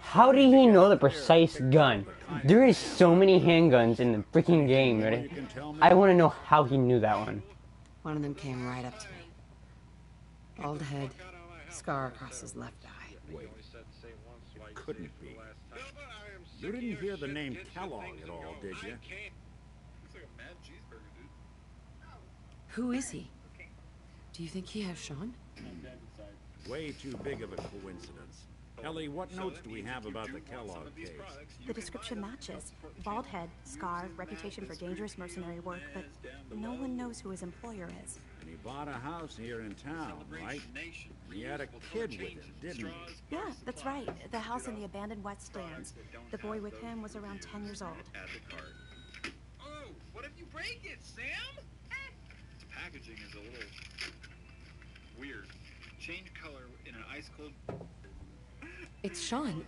S2: How did he know the precise gun? There is so many handguns in the freaking game. Right? I want to know how he knew that one.
S19: One of them came right up to me. Bald head, scar across his left eye.
S17: Wait, couldn't be. You didn't hear the name Kellogg at all, did you?
S19: Who is he? Do you think he has Sean?
S17: Way too big of a coincidence. Ellie, what notes do we have about the Kellogg case?
S5: The description matches. Bald head, scar, reputation for dangerous mercenary work, but no one knows who his employer is.
S17: And he bought a house here in town, right? And he had a kid with him, didn't he?
S5: Yeah, that's right. The house in the abandoned West Stands. The boy with him was around 10 years old.
S20: Oh, what if you break it, Sam?
S21: Its packaging is a little weird. Change color in an ice cold.
S19: It's Sean.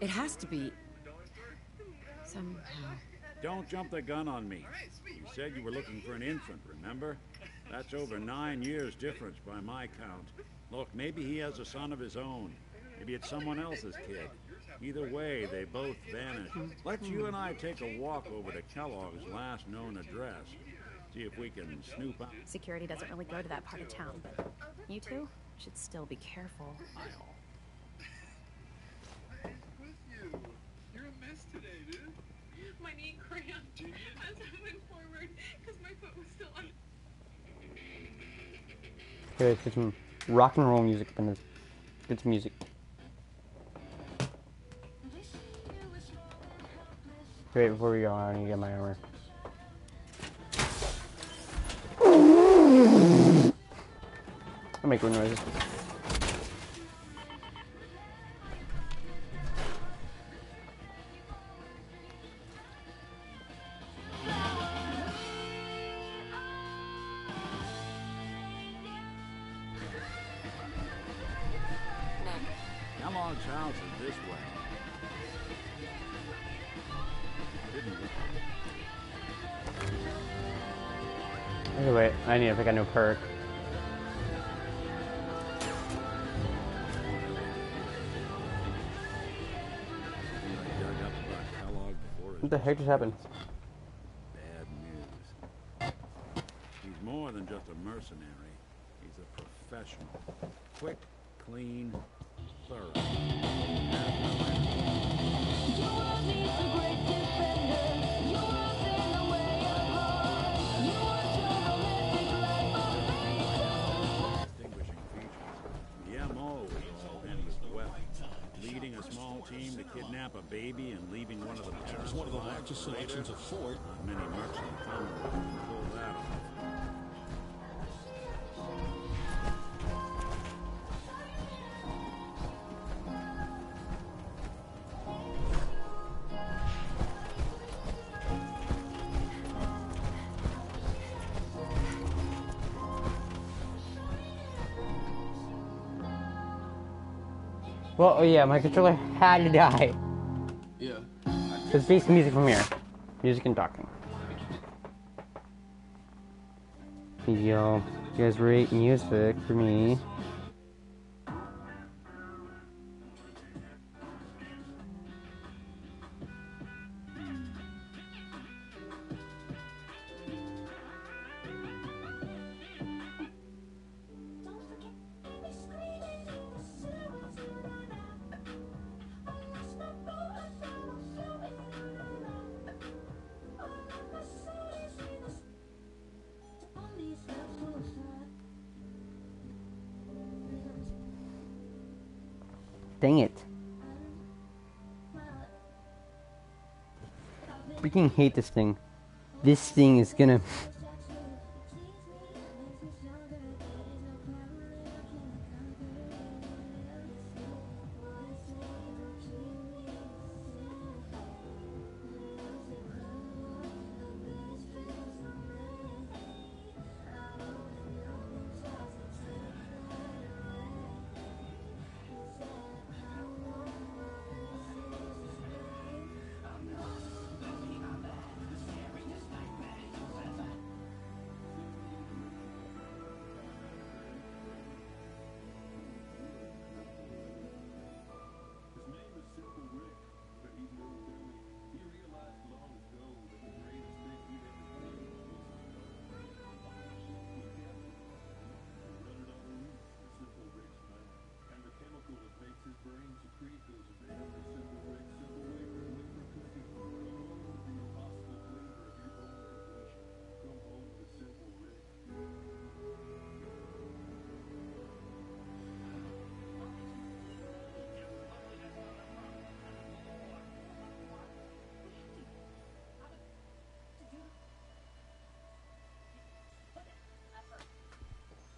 S19: It has to be. Somehow.
S17: Don't jump the gun on me. You said you were looking for an infant, remember? That's over nine years difference by my count. Look, maybe he has a son of his own. Maybe it's someone else's kid. Either way, they both vanished. Let's you and I take a walk over to Kellogg's last known address. See if we can snoop out.
S5: Security doesn't really go to that part of town, but you two should still be careful.
S21: with you? You're a mess today, dude.
S22: My knee cramped as I went forward because my foot was still on.
S2: Let's get some rock and roll music up in this. Get some music. Wait, before we go, I need to get my armor. I'll make weird noises.
S17: Kellogg's house is this way. Didn't
S2: wait, I need to pick a new perk. What the heck just happened?
S17: bad news. He's more than just a mercenary. He's a professional. Quick, clean, thorough.
S23: Selections of Ford.
S17: Not many can pull that off.
S2: Well, oh yeah, my controller had to die. It's basically music from here. Music and talking. Yo, you guys rate music for me. Hate this thing. This thing is gonna.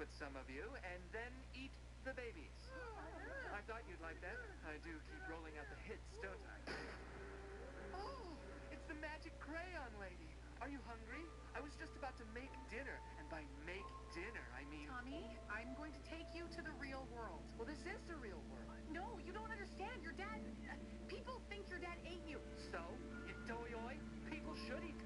S23: with
S16: some of you
S23: and
S24: then eat the babies. Oh. I thought you'd like that. I do keep rolling out the hits, don't I? Oh, it's the magic crayon lady. Are you hungry? I was just about to make dinner, and by make dinner, I mean...
S23: Tommy, I'm going to take you to the real world.
S24: Well, this is the real world.
S23: No, you don't understand. Your dad... Uh, people think your dad ate you.
S24: So? It's doyoi. People should eat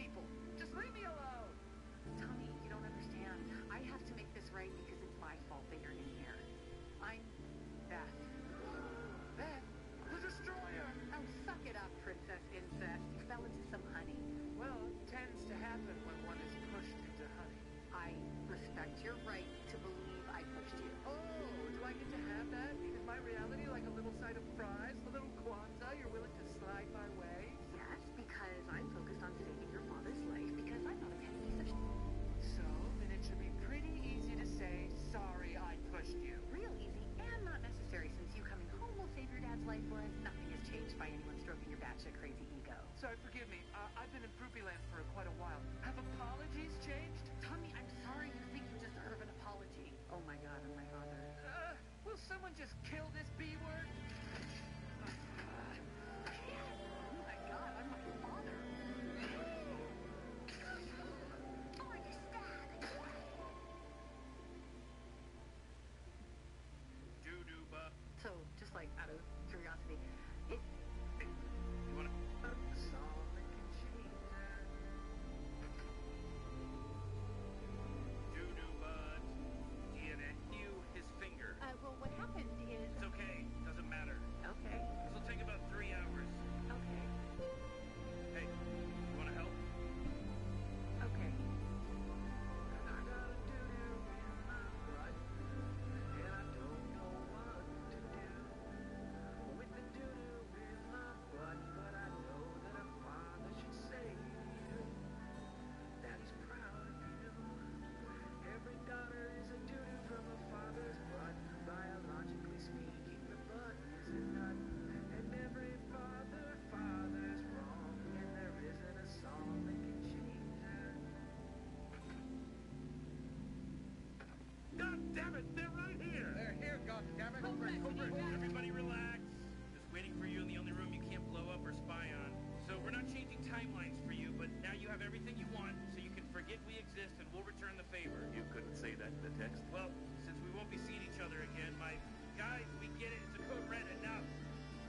S24: everything you want
S23: so you can forget we exist and we'll return the favor. You couldn't say that in
S24: the
S23: text.
S24: Well,
S23: since we won't be seeing each other again,
S24: my... Guys, we get it. It's a code red enough.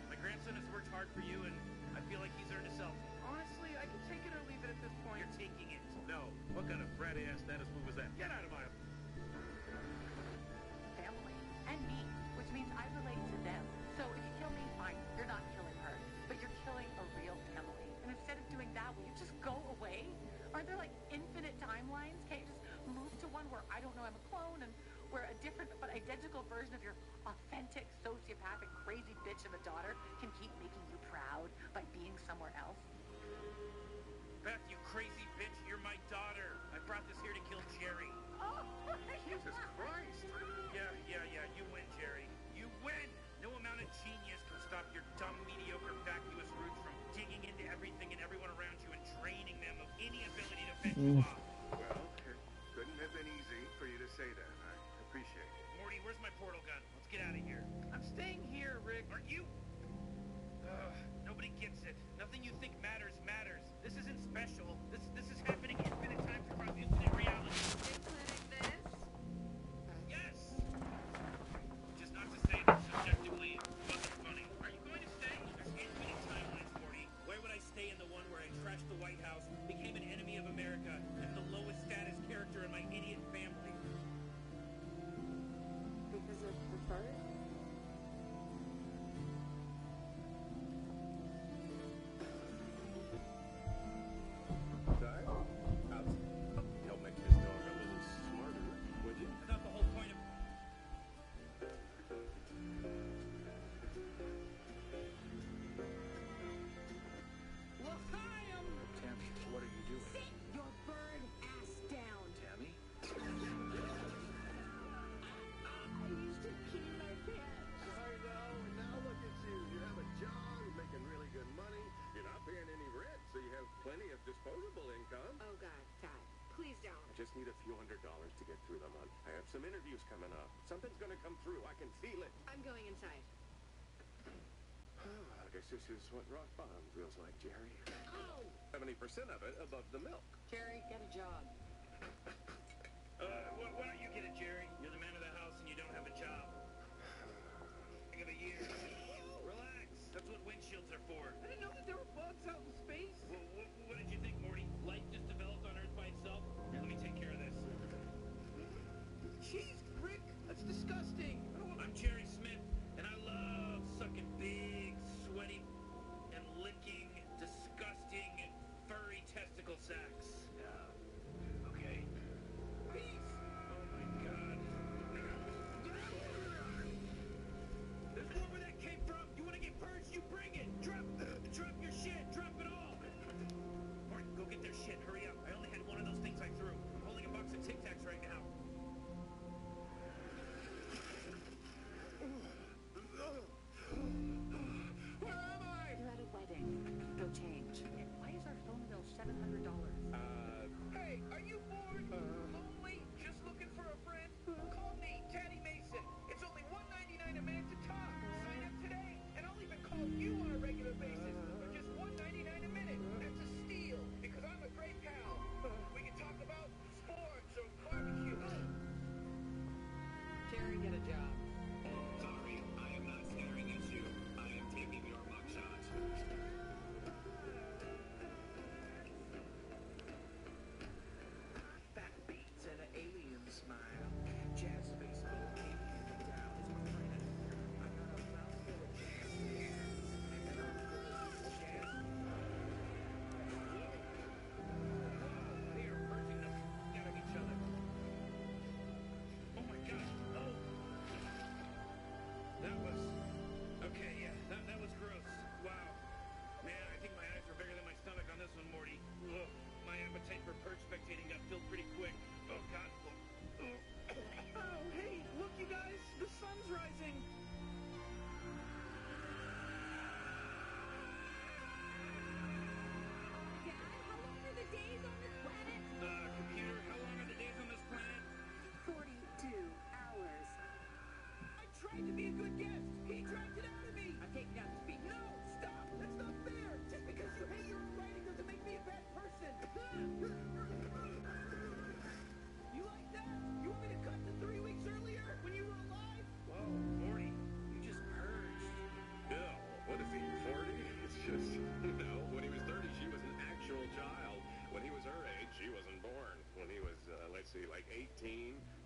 S24: My
S23: grandson has
S24: worked hard for
S23: you,
S16: and
S23: I feel like
S16: he's earned himself.
S23: Honestly,
S16: I can take it or leave it at this point. You're taking it. No. What kind
S6: of brat ass that
S16: is? move was that? Get out of
S25: my
S26: Well, it couldn't have been easy for you to say that. I appreciate it.
S16: Morty, where's my portal gun? Let's get out of here. I'm staying here, Rick. Aren't you? Ugh, nobody gets it. Nothing you think matters matters. This isn't special.
S26: Just need a few hundred dollars to get through the month. I have some interviews coming up. Something's gonna come through. I can feel it.
S1: I'm going inside.
S26: I guess this is what rock bottom feels like, Jerry.
S24: Oh!
S26: 70% of it above the milk.
S24: Jerry, get a job.
S16: Uh, why, why don't you get it, Jerry? You're the man of the house and you don't have a job. Think of a year. Relax. That's what windshields are for.
S24: I didn't know that there were bugs out in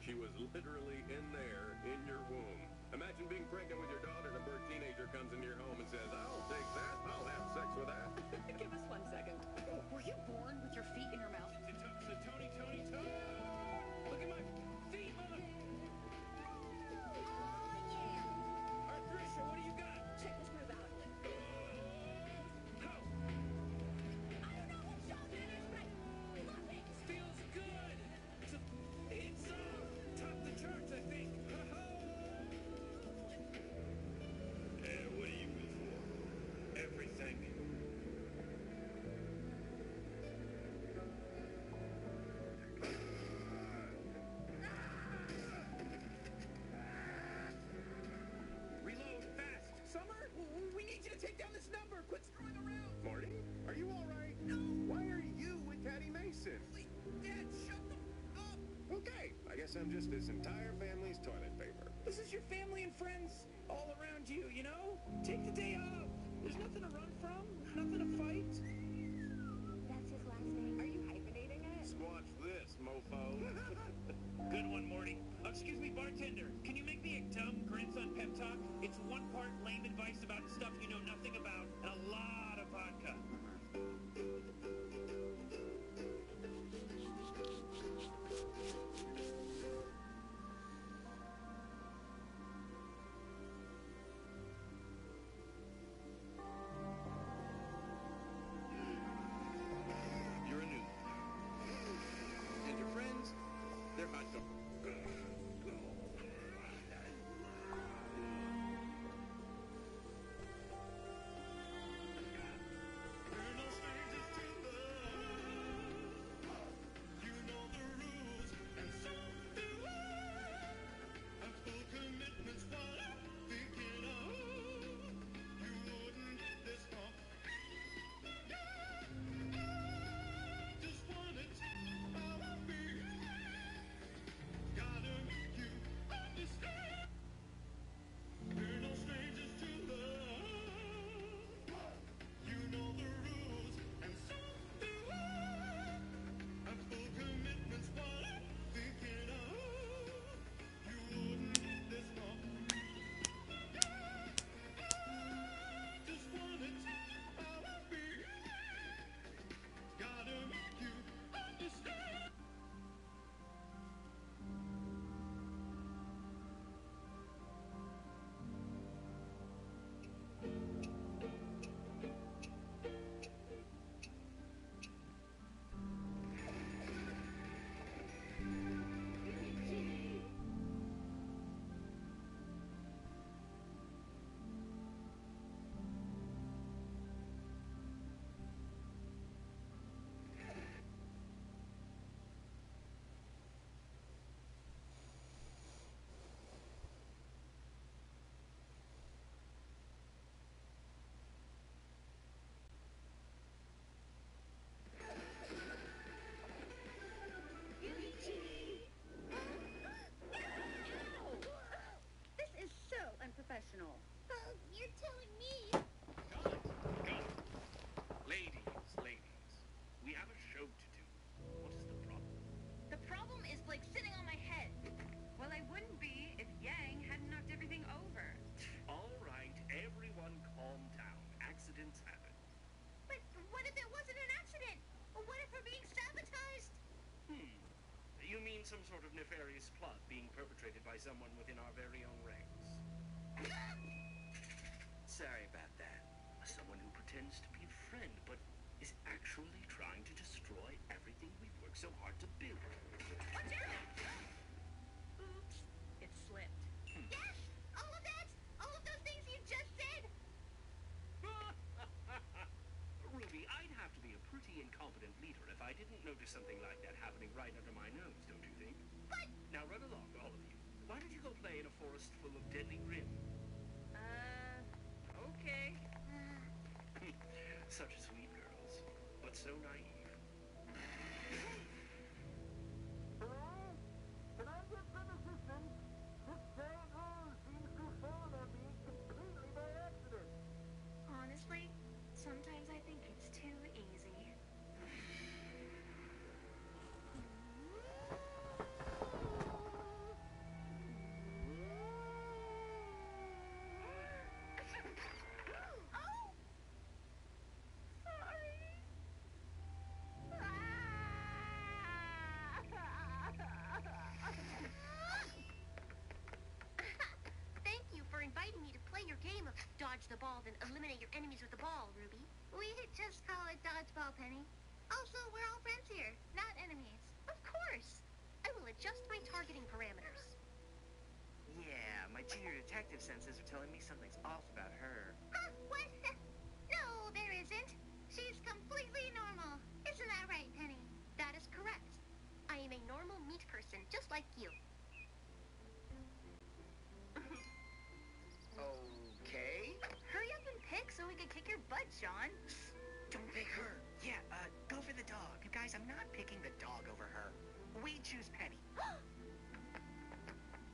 S24: She
S16: was literally in there, in your womb. Imagine being pregnant with your daughter and a bird teenager comes into your home
S24: and says, I'll take that, I'll have
S16: sex with that. Give us one second. Were you born with your feet in your
S27: mouth? Simpson.
S16: Dad, shut the up!
S26: Okay, I guess I'm just this entire family's toilet paper.
S28: This is your family and friends all around you, you know? Take the day off. There's nothing to run from, nothing to fight.
S18: That's his last name. Are you hyphenating it?
S26: Squatch this, mofo.
S28: Good one, Morty. Oh, excuse me, bartender. Can you make me a dumb grandson pep talk? It's one part lame advice about stuff you know nothing about and a lot of vodka. Some sort of nefarious plot being perpetrated by someone within our very own ranks? Sorry about that. Someone who pretends to be a friend, but is actually trying to destroy everything we've worked so hard to build.
S29: The ball, then eliminate your enemies with the ball, Ruby. We just call it dodgeball, Penny. Also, we're all friends here, not enemies. Of course. I will adjust my targeting parameters.
S28: Yeah, my junior detective senses are telling me something's off about her.
S29: Huh? What? no, there isn't. She's completely normal. Isn't that right, Penny? That is correct. I am a normal meat person, just like you. butt, Sean.
S28: Don't pick her. Yeah, uh, go for the dog. Guys, I'm not picking the dog over her. We choose Penny.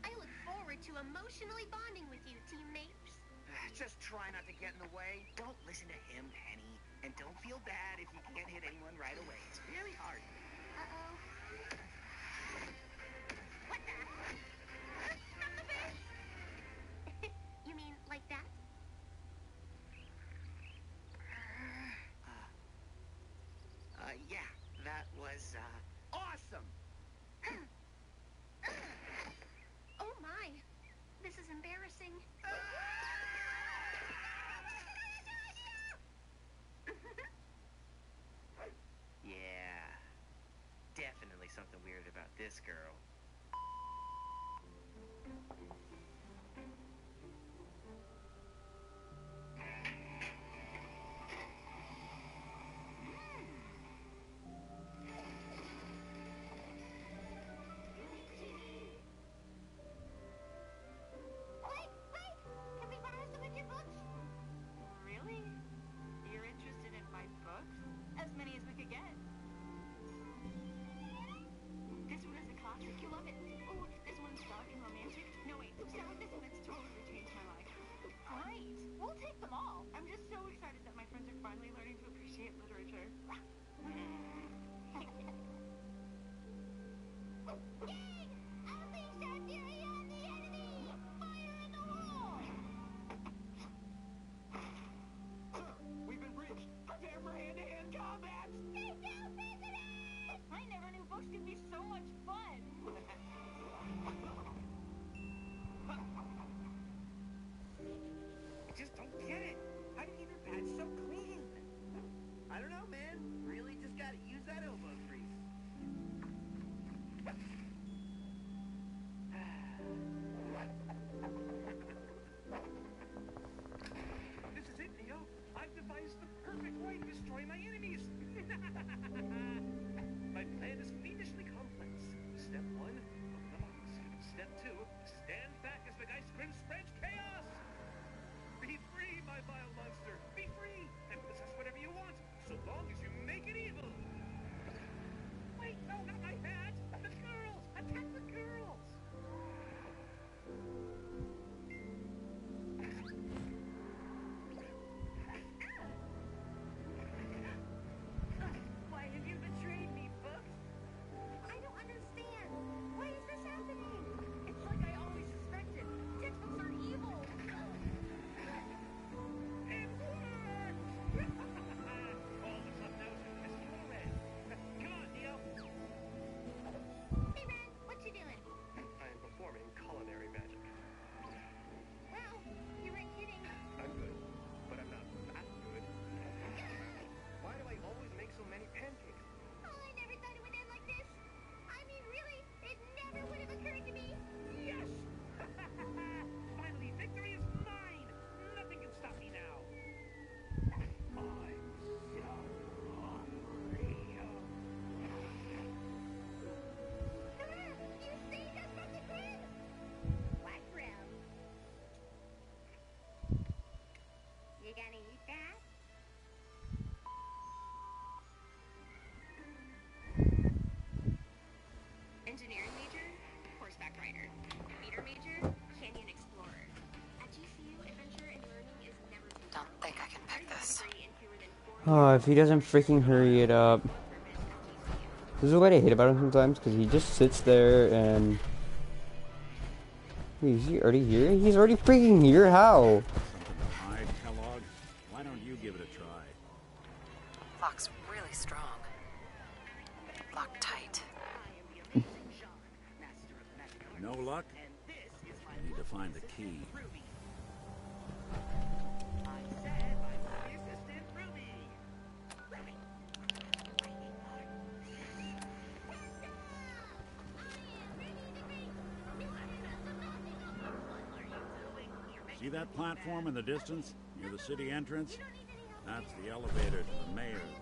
S18: I look forward to emotionally bonding with you, teammates.
S24: Ah, just try not to get in the way. Don't listen to him, Penny. And don't feel bad if you can't hit anyone right away. It's very hard.
S18: this
S24: girl.
S22: Engineering major, horseback rider. Meter major, canyon explorer. At GCU, adventure and learning is never too
S19: Don't think I can pick this.
S2: Oh, if he doesn't freaking hurry it up. This is what I hate about him sometimes, because he just sits there and... Wait, is he already here? He's already freaking here, how?
S17: distance, near the city entrance, that's the elevator to the mayor's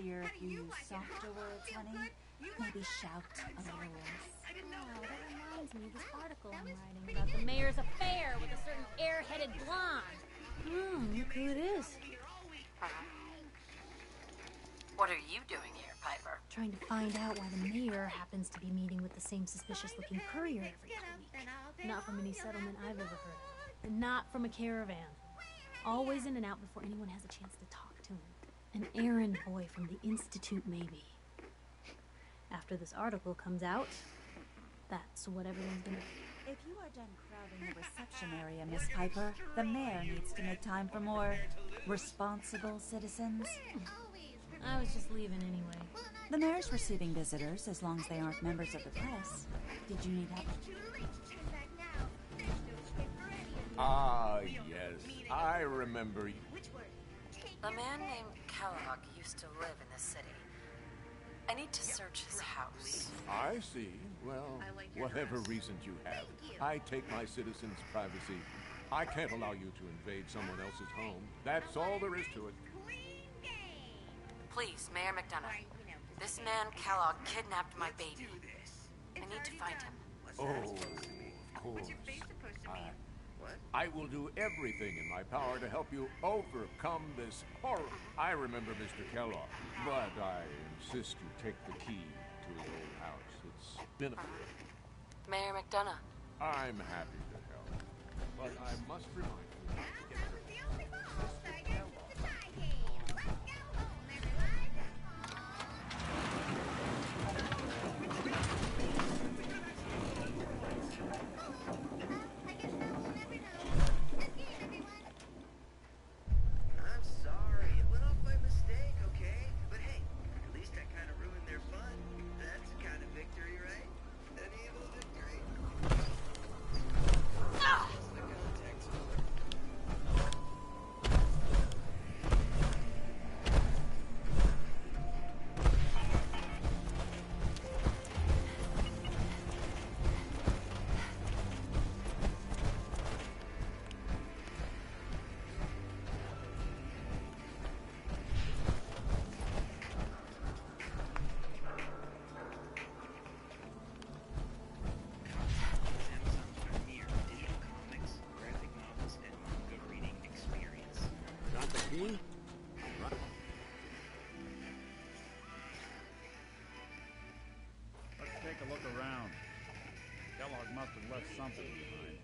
S29: easier if you use softer words, honey. Maybe shout a little less.
S30: Wow, that reminds me of this article I'm writing about the mayor's affair with a certain air-headed blonde. Hmm, look who it is.
S10: What are you doing here, Piper?
S30: Trying to find out why the mayor happens to be meeting with the same suspicious-looking courier every week. Not from any settlement I've ever heard of. And not from a caravan. Always in and out before anyone has a chance to talk to him. An errand boy from the Institute, maybe. After this article comes out, that's what everyone's gonna
S29: If you are done crowding the reception area, Miss Piper, the mayor needs to make time for more responsible citizens.
S30: I was just leaving anyway.
S29: The mayor's receiving visitors as long as they aren't members of the press. Did you need help?
S6: Ah, yes. I remember you.
S10: A man named Kellogg used to live in this city. I need to search his house.
S6: I see. Well, whatever reasons you have, I take my citizens' privacy. I can't allow you to invade someone else's home. That's all there is to it.
S10: Please, Mayor McDonough. This man Kellogg kidnapped my baby. I need to find him.
S6: Oh, of course. I, I will do everything in my power to help you overcome this horror. I remember Mr. Kellogg, but I insist you take the key to his old house. It's been a...
S10: Mayor McDonough.
S6: I'm happy to help, but I must remind you
S17: take a look around. Kellogg must have left something behind.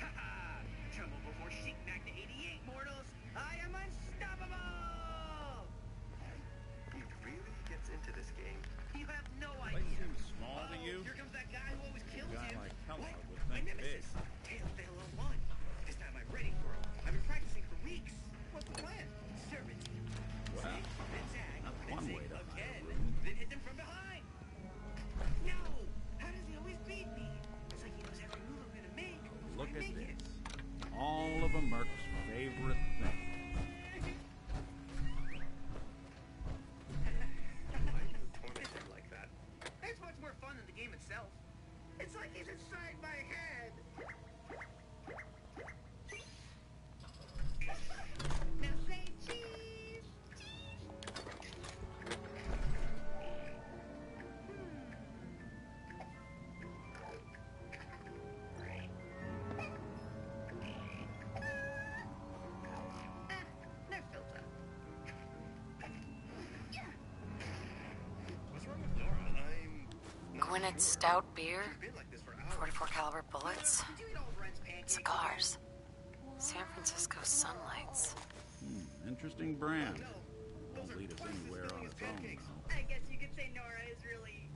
S24: Ha-ha! Trouble before Chic Magna 88, mortals! I am unstoppable! He really gets into this game. You have no
S17: Place
S24: idea.
S17: seems small to
S24: Oh,
S17: you?
S24: I'm
S10: Stout beer,
S24: been like this for hours.
S10: 44 caliber bullets,
S24: Did you eat all Brent's pancakes?
S10: cigars, San Francisco sunlights.
S17: Hmm, interesting brand. Won't lead us anywhere on its own, though.
S24: I guess you could say Nora is really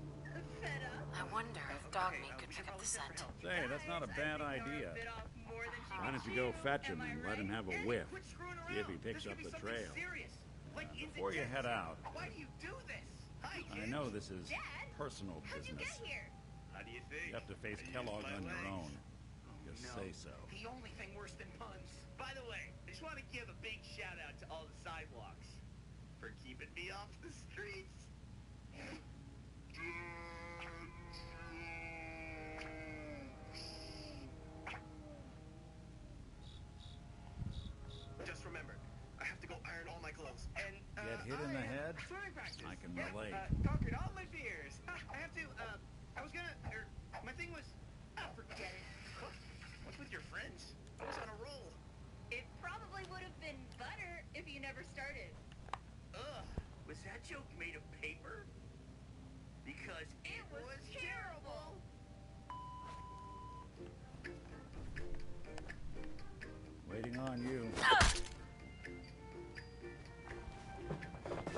S24: fed up.
S10: I wonder if dog meat could pick up the scent.
S17: Say, that's not a bad idea. Why don't you go fetch him and let him have a whiff? See if he picks up the trail.
S24: It
S17: Before you head out,
S24: Why do you do this?
S17: I know this is? Personal
S24: How'd you
S17: business.
S24: get here? How do you think?
S17: You have to face Kellogg on your own. Oh, just
S24: No.
S17: say so.
S24: The only thing worse than puns. By the way, I just want to give a big shout out to all the sidewalks for keeping me off the streets.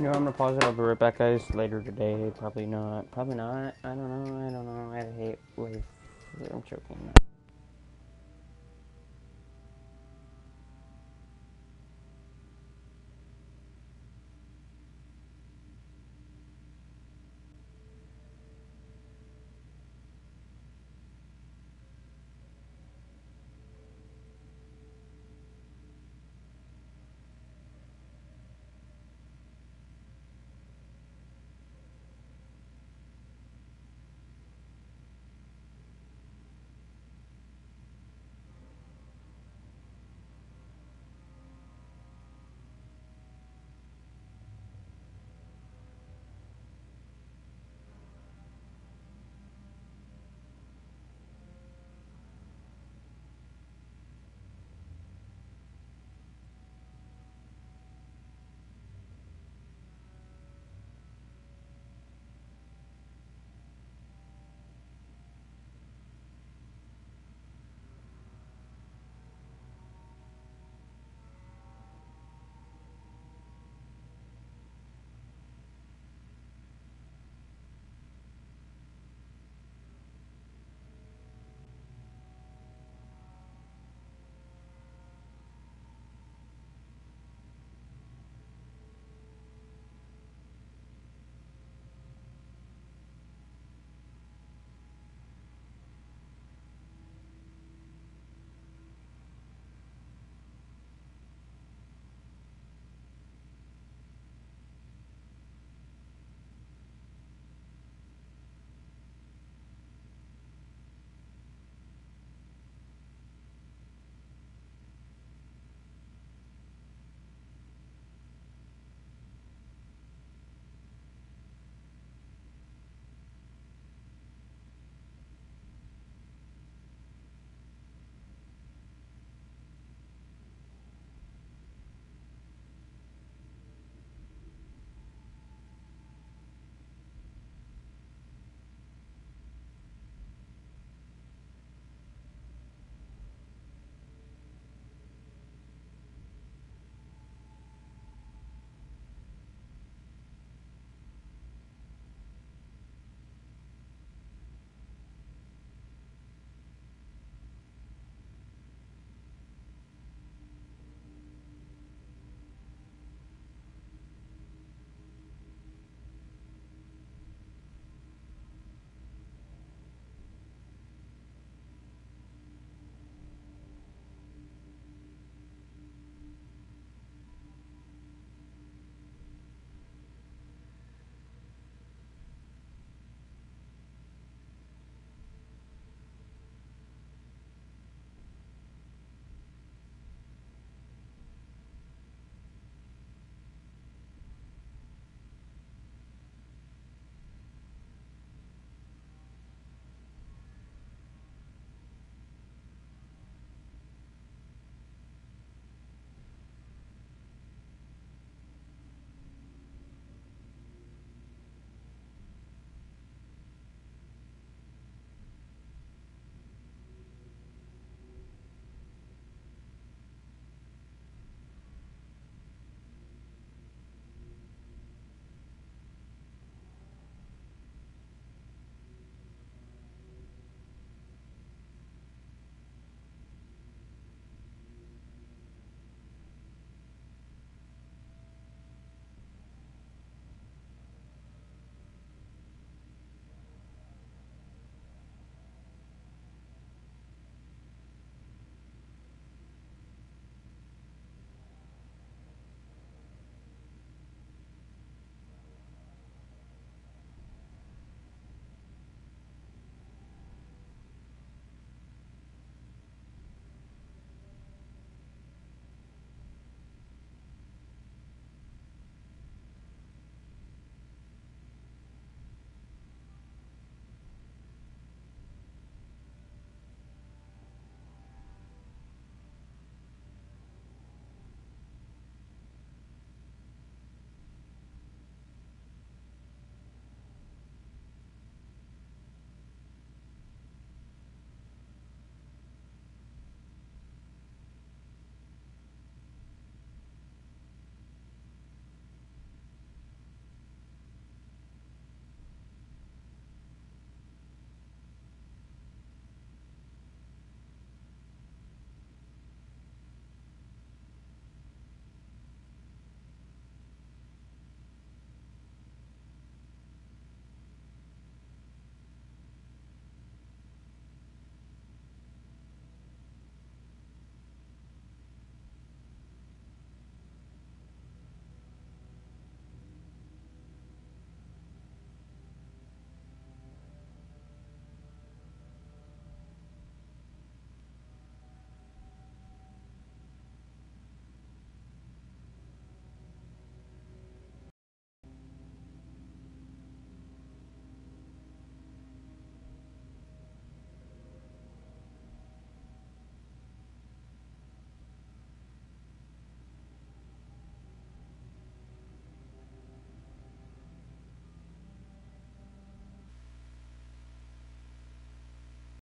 S31: You
S2: know, I'm gonna pause it. I'll be right back, guys. Later today, probably not. Probably not. I don't know. I don't know. I hate. Wait, I'm choking.